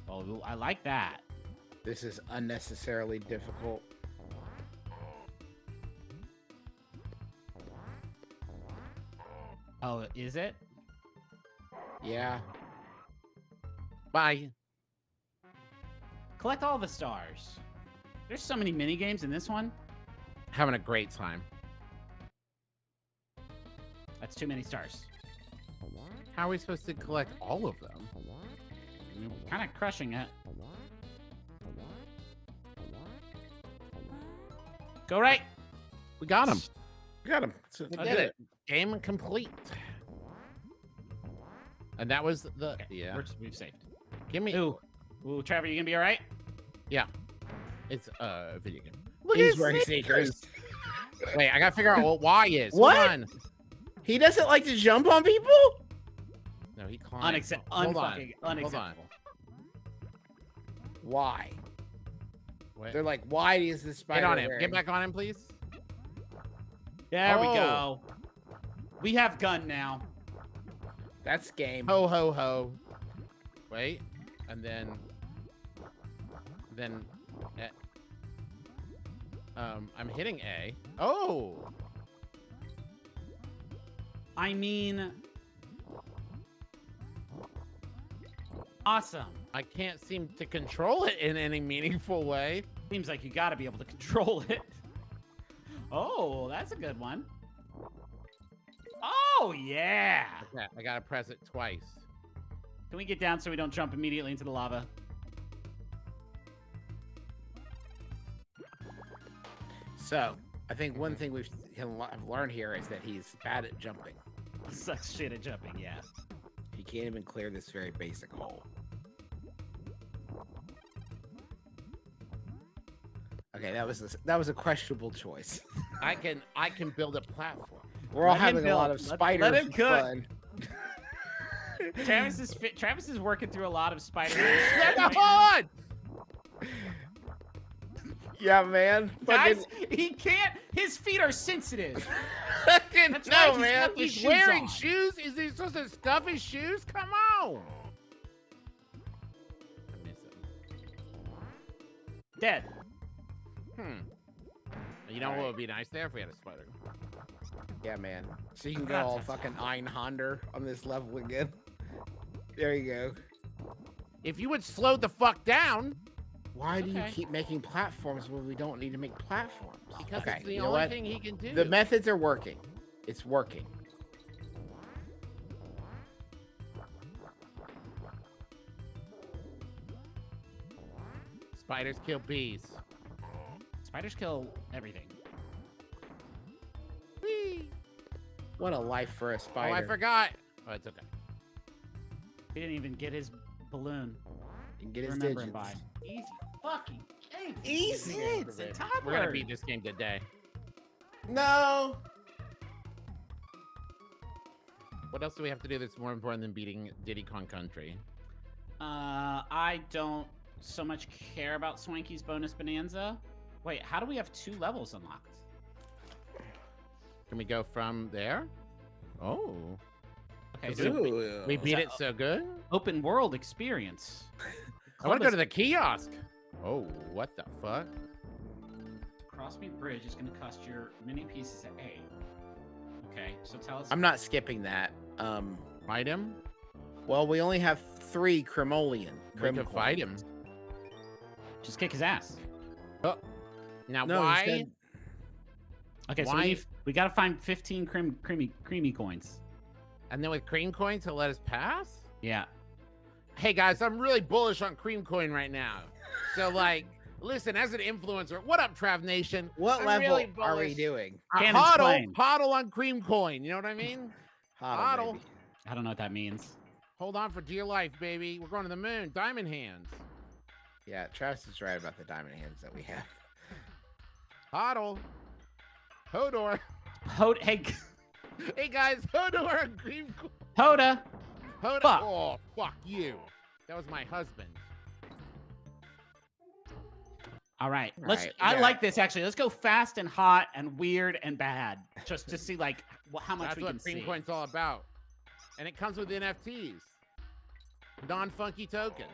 Oh, I like that. This is unnecessarily difficult. Oh, is it? Yeah. Bye. Collect all the stars. There's so many mini games in this one. Having a great time. That's too many stars. How are we supposed to collect all of them? Kind of crushing it. Go right. We got them. Got him. We I'll did do it. Game complete. And that was the Okay, yeah. we're, we've saved. Give me. Ooh, ooh, Trevor, you gonna be all right? Yeah. It's uh, a video game. Look He's wearing sneakers. Wait, I gotta figure out what Y is. What? Hold on. He doesn't like to jump on people? No, he climbed. Unaccept- Hold on. unfucking Hold on. unacceptable. Why? Wait. They're like, why is this spider Get on him. wearing- Get back on him, please. There we Oh. go. We have gun now. That's game. Ho ho ho. Wait, and then, then, eh, um, I'm hitting A. Oh, I mean, awesome. I can't seem to control it in any meaningful way. Seems like you got to be able to control it. Oh, that's a good one. Oh yeah. Okay, I gotta press it twice. Can we get down so we don't jump immediately into the lava? So, I think one thing we've have learned here is that he's bad at jumping. Sucks shit at jumping. Yeah. He can't even clear this very basic hole. Okay, that was a, that was a questionable choice. I can, I can build a platform. We're all Let having a lot of Let- spider let cook. fun. Travis is. Travis is working through a lot of spider. Come on! Yeah, man. Guys, Fucking, he can't. His feet are sensitive. fucking That's no, man. He's shoes wearing on. shoes. Is he supposed to scuff his shoes? Come on! I miss him. Dead. Hmm. You know what would be nice there if we had a spider? Yeah, man. So you can go all fucking Einhänder on this level again. There you go. If you would slow the fuck down, why okay. do you keep making platforms when we don't need to make platforms? Because okay, it's the only thing he can do. The methods are working. It's working. Spiders kill bees. Spiders kill everything. Whee! What a life for a spider. Oh, I forgot. Oh, it's okay. He didn't even get his balloon. Didn't get his Remember. By. Easy fucking game. Easy. Kids and We're gonna beat this game today. No. What else do we have to do that's more important than beating Diddy Kong Country? Uh, I don't so much care about Swanky's bonus bonanza. Wait, how do we have two levels unlocked? Can we go from there? Oh, Okay, so it- Ooh. we beat it so good. open world experience. I want to go to the kiosk. Oh, what the fuck? Crossmead Bridge is going to cost your many pieces of A. Okay, so tell us. I'm not skipping that. Um. Fight him? Well, we only have three Cremoleon. We could fight him. Just kick his ass. Oh. Now, No, why? instead- Okay, so Why- we, we got to find 15 cream, creamy creamy coins. And then with cream coins to let us pass? Yeah. Hey guys, I'm really bullish on cream coin right now. So like, listen, as an influencer, what up, Trav Nation? What I'm level really are we doing? Uh, Can't hodl, explain. hodl on cream coin. You know what I mean? Hodl, Hodl. I don't know what that means. Hold on for dear life, baby. We're going to the moon. Diamond hands. Yeah, Travis is right about the diamond hands that we have. Hodl. Hodor. Hoda, hey, Hey guys, Hodor on cream coin. Hoda. Hodor. Fuck. Oh, fuck you. That was my husband. All right, let's. Alright, I yeah. like this actually. Let's go fast and hot and weird and bad, just to see like how much That's we what can cream see. coin's all about. And it comes with NFTs. Non-funky tokens.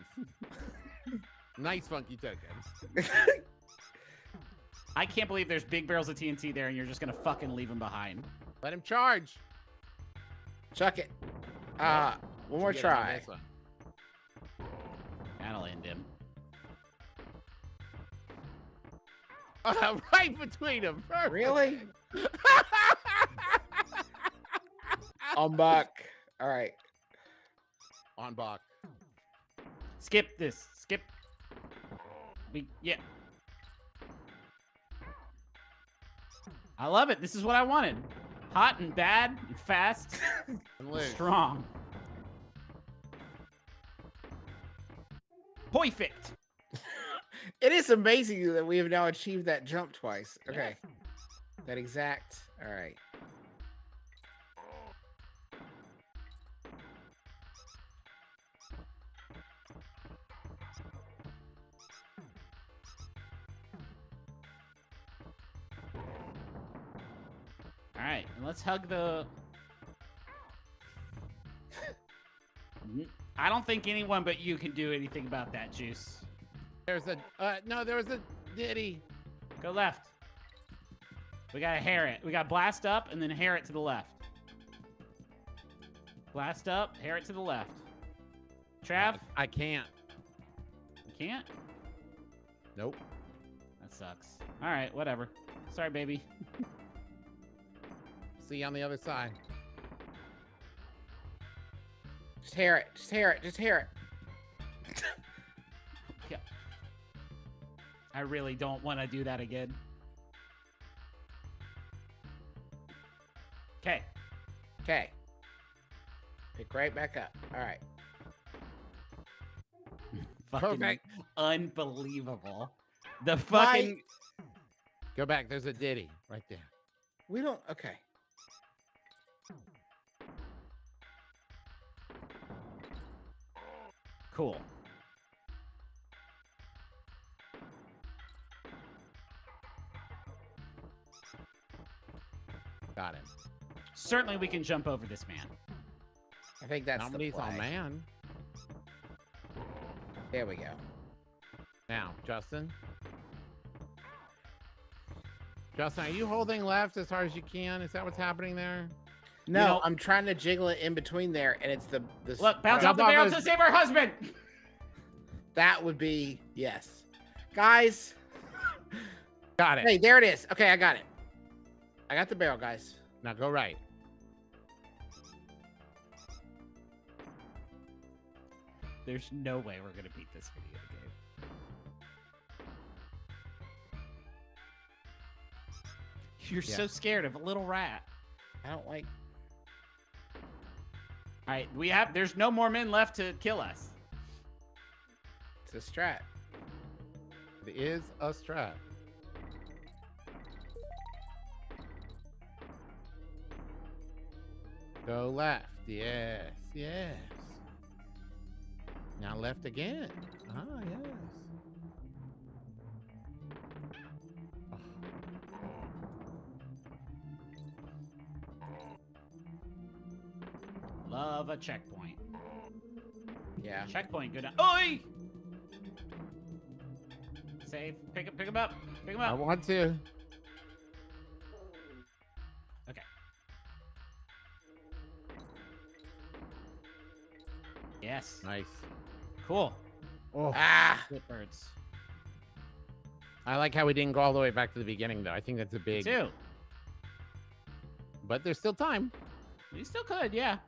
nice funky tokens. I can't believe there's big barrels of TNT there, and you're just gonna fucking leave them behind. Let him charge. Chuck it. Uh, one more Get on try. this one. That'll end him. Uh, right between them. Perfect. Really? I'm back. All right. On back. Skip this. Skip. We yeah. I love it. This is what I wanted. Hot and bad and fast, And and strong. Perfect. It is amazing that we have now achieved that jump twice. Yeah. Okay. That exact. All right. All right, and let's hug the. I don't think anyone but you can do anything about that, Juice. There's a uh, no. There was a Diddy. Go left. We gotta hair it. We gotta blast up and then hair it to the left. Blast up, hair it to the left. Trav, I can't. you can't? Nope. That sucks. All right, whatever. Sorry, baby. See you on the other side. Just hear it. Just hear it. Just hear it. I really don't want to do that again. Okay. Okay. Pick right back up. All right. Fucking Perfect. unbelievable. The My- fucking Go back. There's a Diddy right there. We don't. Okay. cool. Got him. Certainly we can jump over this man. I think that's the Nobody's all play. man. There we go. Now, Justin. Justin, are you holding left as hard as you can? Is that what's happening there? No, know- I'm trying to jiggle it in between there, and it's the the. s- Look, bounce off the barrel those- to save her husband. That would be yes, guys. Got it. Hey, there it is. Okay, I got it. I got the barrel, guys. Now go right. There's no way we're gonna beat this video game. You're yeah. so scared of a little rat. I don't like. All right, we have. There's no more men left to kill us. It's a strat. It is a strat. Go left. Yes. Yes. Now left again. Ah, yes. Love a checkpoint. Yeah. Checkpoint, good. Oi! Save. Pick up. Pick him up. Pick him up. I want to. Yes. Nice. Cool. Oh. Ah. Good birds. I like how we didn't go all the way back to the beginning, though. I think that's a big. Two. But there's still time. You still could, yeah.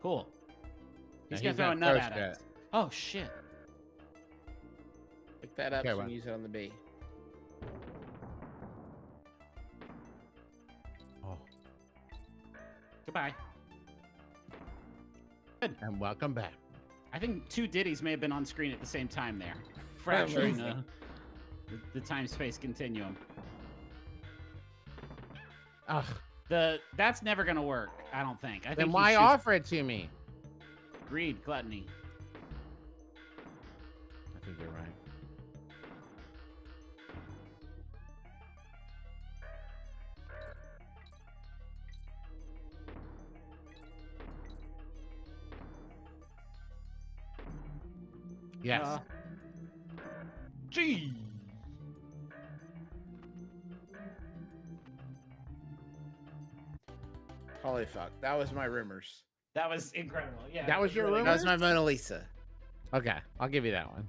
cool. Now He's gonna he's throw a nut at us. Oh shit. Pick that up Okay, so we well. can use it on the B. Goodbye. Good. And welcome back. I think two ditties may have been on screen at the same time there, fracturing Amazing. uh, the, the time-space continuum. Ugh. The that's never gonna work. I don't think. I Then he why shoots- offer it to me? greed, gluttony? I think you're right. Yes. Uh, Gee. Holy fuck. That was my rumors. That was incredible. Yeah. That was your really rumor? That was my Mona Lisa. okay, I'll give you that one.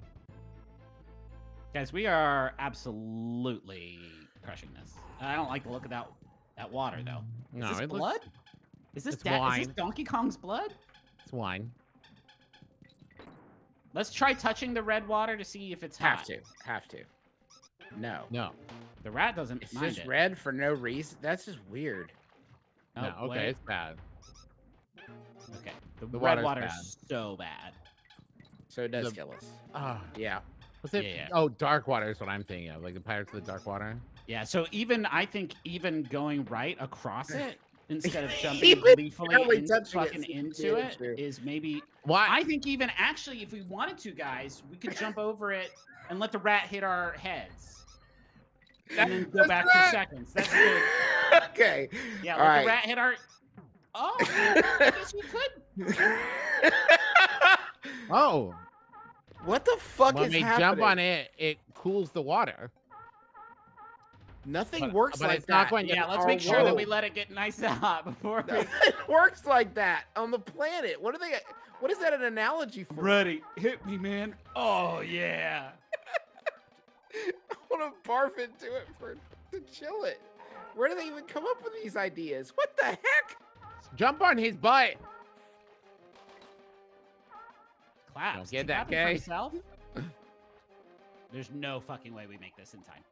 Guys, we are absolutely crushing this. I don't like the look of that that water though. Is No, this it looks- blood? Is this it's da- is this Donkey Kong's blood? It's wine. Let's try touching the red water to see if it's Have hot. to. Have to. No. No. The rat doesn't It's mind just it. red for no reason. That's just weird. Oh, no. Okay, wait. it's bad. Okay. The, The red water is so bad. So it does The- kill us. Ah, Yeah. what's it? Yeah, yeah. Oh, dark water is what I'm thinking of, like the Pirates of the Dark Water. Yeah, so even I think even going right across it instead of jumping Even gleefully in, touching it fucking into to it be is maybe Why? I think even actually if we wanted to guys, we could jump over it and let the rat hit our heads. And then go That's back right. two seconds. That's good. okay. Yeah, All let right. the rat hit our Oh, I guess we could. oh, what the fuck when is we happening? jump on it, it cools the water. Nothing But- works but like it's not that. going Yeah, let's make sure that we let it get nice and hot before we Nothing works like that on the planet. What are they? What is that an analogy for? Ready. Hit me, man. Oh yeah. I want to barf into it for to chill it. Where do they even come up with these ideas? What the heck? Jump on his butt. Claps. get that clapping for gay. There's no fucking way we make this in time.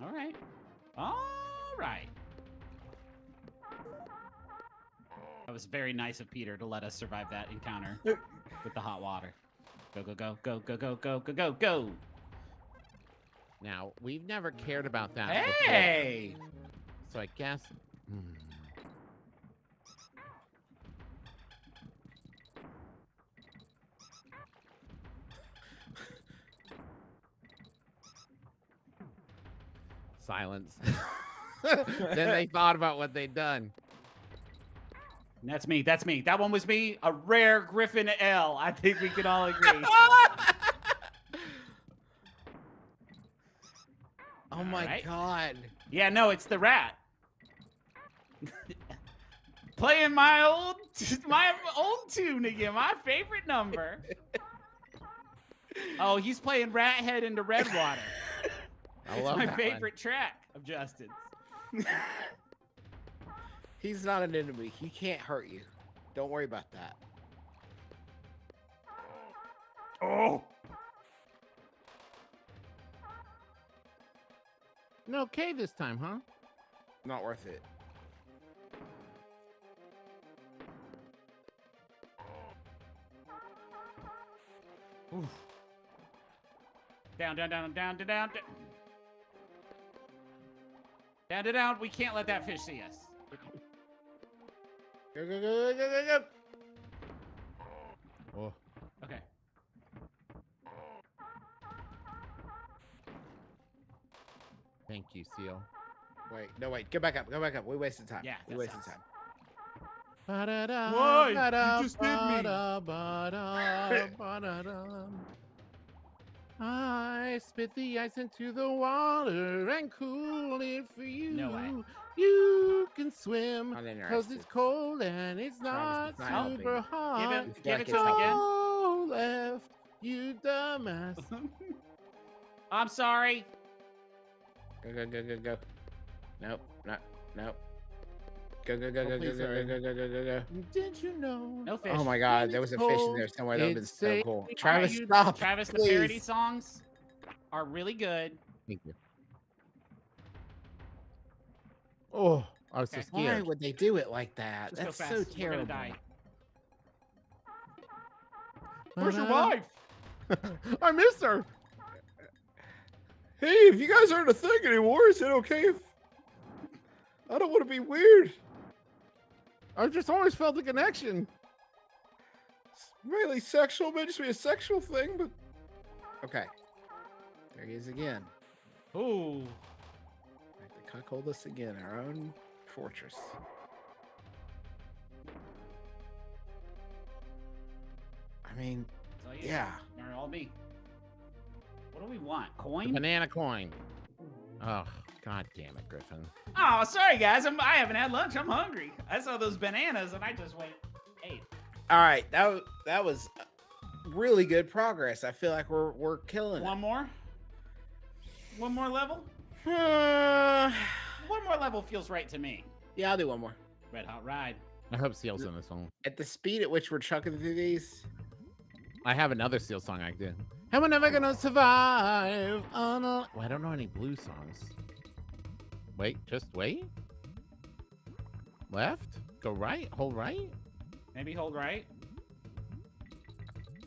All right. All right. That was very nice of Peter to let us survive that encounter with the hot water. Go, go, go, go, go, go, go, go, go, go. Now we've never cared about that. before, So I guess. Hmm. Silence. then they thought about what they'd done. That's me. That's me. That one was me. A rare Griffin L. I think we can all agree. oh my Alright. god. Yeah, no, it's the rat. Playing my old my old tune again, my favorite number. Oh, he's playing Rat Head into Redwater. I It's love my that one. favorite track of Justin's. He's not an enemy. He can't hurt you. Don't worry about that. Oh. No K this time, huh? Not worth it. Down, down, down, down, down, down. down. Down, it out. We can't let that fish see us. Go, go, go, go, go, go, go. Oh, Okay. thank you, Seal. Wait, no, wait. Go back up. Go back up. We wasted time. Yeah, we that's wasted us. time. Why? You just did me. I spit the ice into the water and cool it for you. No way. You can swim because it's cold and it's not it's not helping. super hot. Give it, This give it to gets him again. Go left, you dumbass. I'm sorry. Go, go, go, go, go. Nope, not, nope. Go, go, go, Oh, go, go, please, go, hurry. go, go, go, go, go. Did you know? No oh fish. Oh my god, there was a fish in there somewhere. That would have been so cool. Travis, stop. Travis, the parody songs are really good. Thank you. Oh, I was so Okay. Why would they do it like that? Just That's fast. so We're terrible. die. Where's your uh-huh. wife? I miss her. Hey, if you guys aren't a thing anymore, is it okay if I don't want to be weird? I just always felt the connection. It's mainly sexual, may just be a sexual thing, but Okay. There he is again. Ooh. Like the cuckold us again, our own fortress. I mean, So you. yeah. Or all me. What do we want? The Coin? banana coin. Oh, god damn it, Griffin. Oh, sorry guys. I'm, I haven't had lunch. I'm hungry. I saw those bananas and I just went, ate. All right, that that was uh, really good progress. I feel like we're we're killing One more. One more level. Uh, One more level feels right to me. yeah, I'll do one more. Red hot ride. I hope Seal's in this one. At the speed at which we're chucking through these, I have another Seal song I do. And we're never gonna survive on a... Well, I don't know any blue songs. Wait, just wait. Left? Go right? Hold right? Maybe hold right.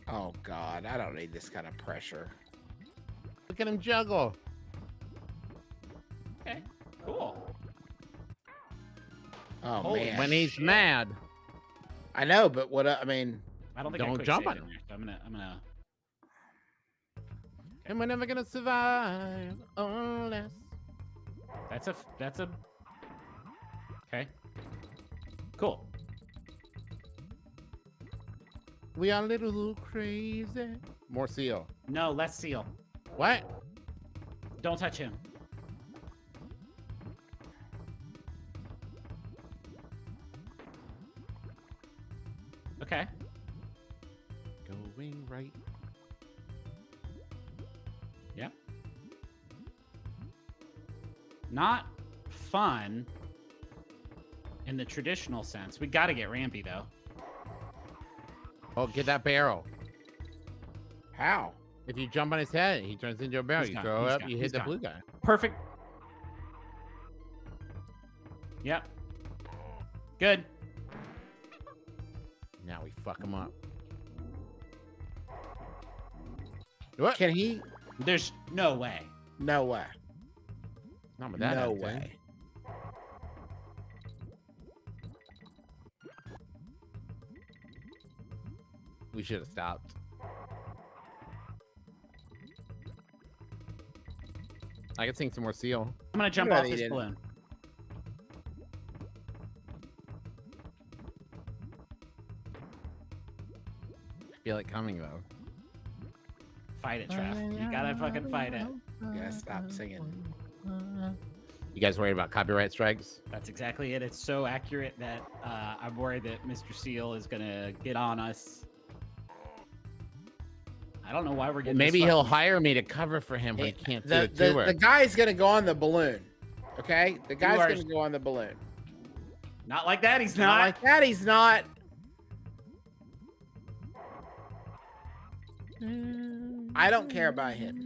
oh god, I don't need this kind of pressure. Look at him juggle. Okay. Cool. Oh Holy man, When he's shit. mad. I know, but what uh, I mean, I don't think I Don't quick jump on him. I'm gonna I'm gonna And we're never gonna survive unless... that's a, that's a Okay. Cool. We are a little crazy. More Seal. No, less seal. What? Don't touch him. Okay. Going right. Not fun in the traditional sense. We got to get Rambi though. Oh, get that barrel. how? If you jump on his head, he turns into a barrel. He's you gone, throw he's up, gone, you he's hit the gone. blue guy. Perfect. Yep. Good. Now we fuck him up. What? Can he? There's no way. No way. Not with that no attitude. way. We should have stopped. I could sing some more seal. I'm gonna jump not off this eating. balloon. I feel it coming though. Fight it, Trev. You gotta fucking fight it. You gotta stop singing. You guys worried about copyright strikes? That's exactly it. It's so accurate that uh, I'm worried that Mr. Seal is gonna get on us. I don't know why we're getting. this Maybe he'll fucking- hire me to cover for him when he can't do the, a the, tour. the guy's gonna go on the balloon. Okay, the guy's are- gonna go on the balloon. Not like that. He's Not not. like that. He's not. I don't care about him.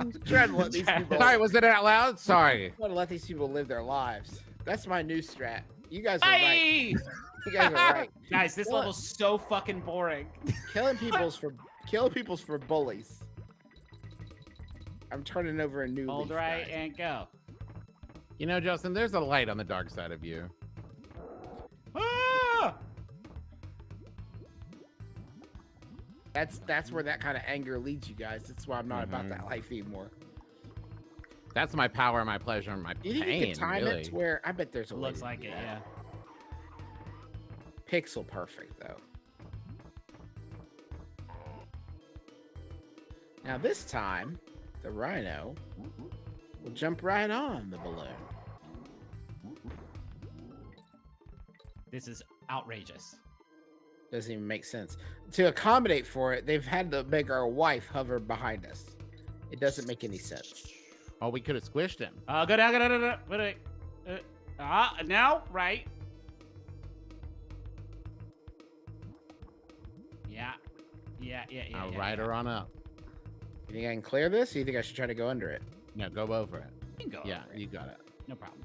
I'm trying to let these people. Sorry, was it out loud? Sorry. I want to let these people live their lives. That's my new strat. You guys are right. You guys are right. Guys, this What? level's so fucking boring. Killing people's for killing people's for bullies. I'm turning over a new Hold leaf, right guys. and go. You know, Justin, there's a light on the dark side of you. That's that's where that kind of anger leads you guys. That's why I'm not about Mhm. that life anymore. That's my power, my pleasure, and my Do you think pain. you can time really. it to where I bet there's a Looks like it, that. yeah. Pixel perfect though. Now this time, the rhino will jump right on the balloon. This is outrageous. Doesn't even make sense. To accommodate for it, they've had to make our wife hover behind us. It doesn't make any sense. Oh, we could have squished him. Uh, go down, go down, go down. Wait, wait. Uh, ah, now, right. Yeah. Yeah, yeah, yeah. I'll yeah, ride yeah. her on up. You think I can clear this? Or you think I should try to go under it? No, go over it. You can go Yeah, over it. you got it. No problem.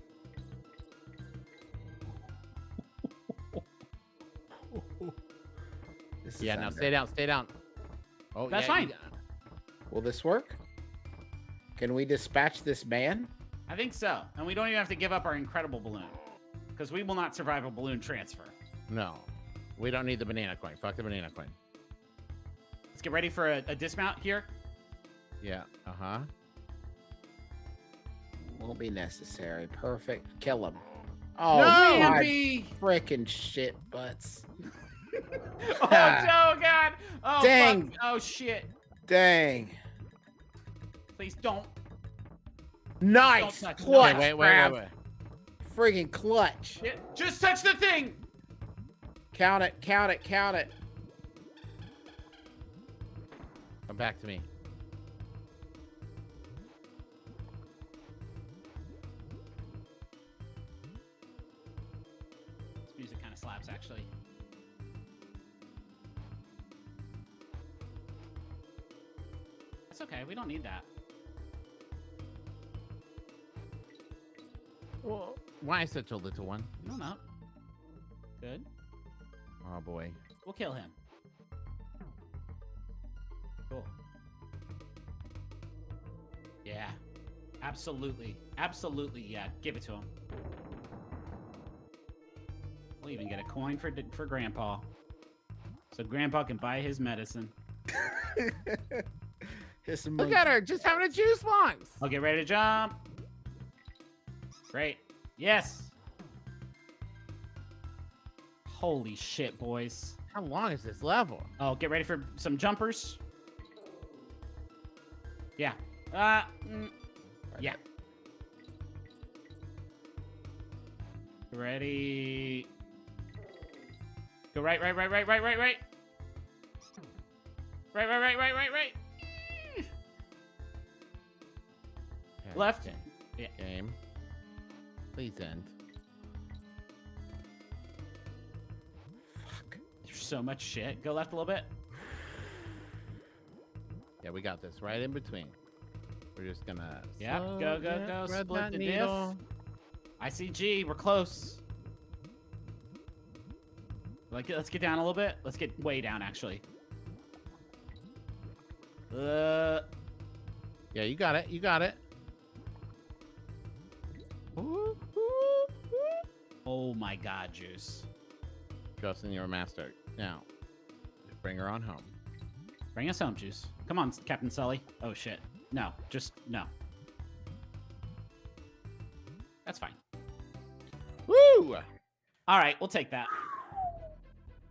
This Yeah, now stay down, stay down. Oh, That's yeah, fine. got- Will this work? Can we dispatch this man? I think so. And we don't even have to give up our incredible balloon. Because we will not survive a balloon transfer. No, we don't need the banana coin. Fuck the banana coin. Let's get ready for a, a dismount here. Yeah. Uh huh. Won't be necessary. Perfect. Kill him. Oh, No! my freaking shit butts. Oh, no, God! Oh, Dang. fuck. Oh, shit. Dang. Please don't. Nice. touch- no. Clutch. Okay, wait, wait, crab. wait, wait. Friggin' clutch. Shit. Just touch the thing! Count it, count it, count it. Come back to me. Okay. We don't need that. Well, why such a little one? No, no. Good. Oh boy. We'll kill him. Cool. Yeah. Absolutely. Absolutely, yeah. Give it to him. We'll even get a coin for for Grandpa. So Grandpa can buy his medicine. Here's some Look at her, just having a juice box. I'll get ready to jump. Great. Yes. Holy shit, boys. How long is this level? Oh, get ready for some jumpers. Yeah. Uh, mm, yeah. Ready. Go right, right, right, right, right, right, right. Right, right, right, right, right, right. Left. Game. Yeah. Game. Please end. Fuck. There's so much shit. Go left a little bit. Yeah, we got this right in between. We're just gonna. Yep, slow- go, go, yeah, go, split the diff. needle. ICG, we're close. Like, let's get down a little bit. Let's get way down, actually. Uh, Yeah, you got it. You got it. Oh my God, Juice. Justin, you're a master. Now, bring her on home. Bring us home, Juice. Come on, Captain Sully. Oh shit. No, just no. That's fine. Woo! All right, we'll take that.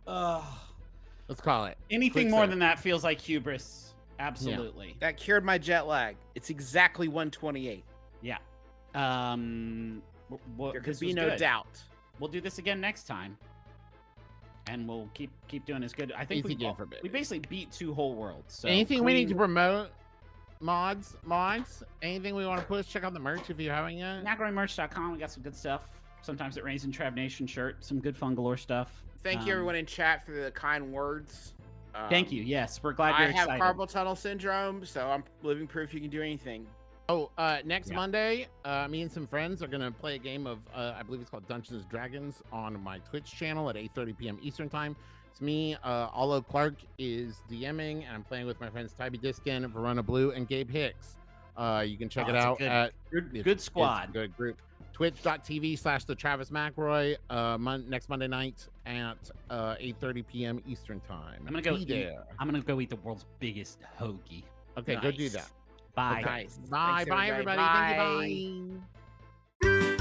Ugh. Let's call it. Anything Quick more save. than that feels like hubris. Absolutely. That cured my jet lag. It's exactly 128. Yeah. Um. W- w- There could be no good. doubt. We'll do this again next time, and we'll keep keep doing as good. I think Easy we game for we basically beat two whole worlds. So Anything we need to promote? Mods, mods. Anything we want to push? Check out the merch if you haven't yet. McElroyMerch.com. We got some good stuff. Sometimes it rains in Trav Nation shirt. Some good Fungalore stuff. Thank you, Um, everyone in chat, for the kind words. Thank Um, you. Yes, we're glad I you're have excited. carpal tunnel syndrome, so I'm living proof you can do anything. Oh, uh, next Yeah. Monday, uh, me and some friends are gonna play a game of, uh, I believe it's called Dungeons and Dragons on my Twitch channel at 8:30 p.m. Eastern time. It's me, uh, Olo Clark is DMing, and I'm playing with my friends Tybee Diskin, Verona Blue, and Gabe Hicks. Uh, you can check Oh, it out good- at Good, good squad. good group. Twitch.tv slash the Travis McElroy, uh, mon- next Monday night at uh, 8:30 p.m. Eastern time. I'm gonna go eat-. I'm gonna go eat the world's biggest hoagie. Okay, go do that. Bye. Nice. Bye. Thanks, bye, everybody. Bye. Thank you. Bye.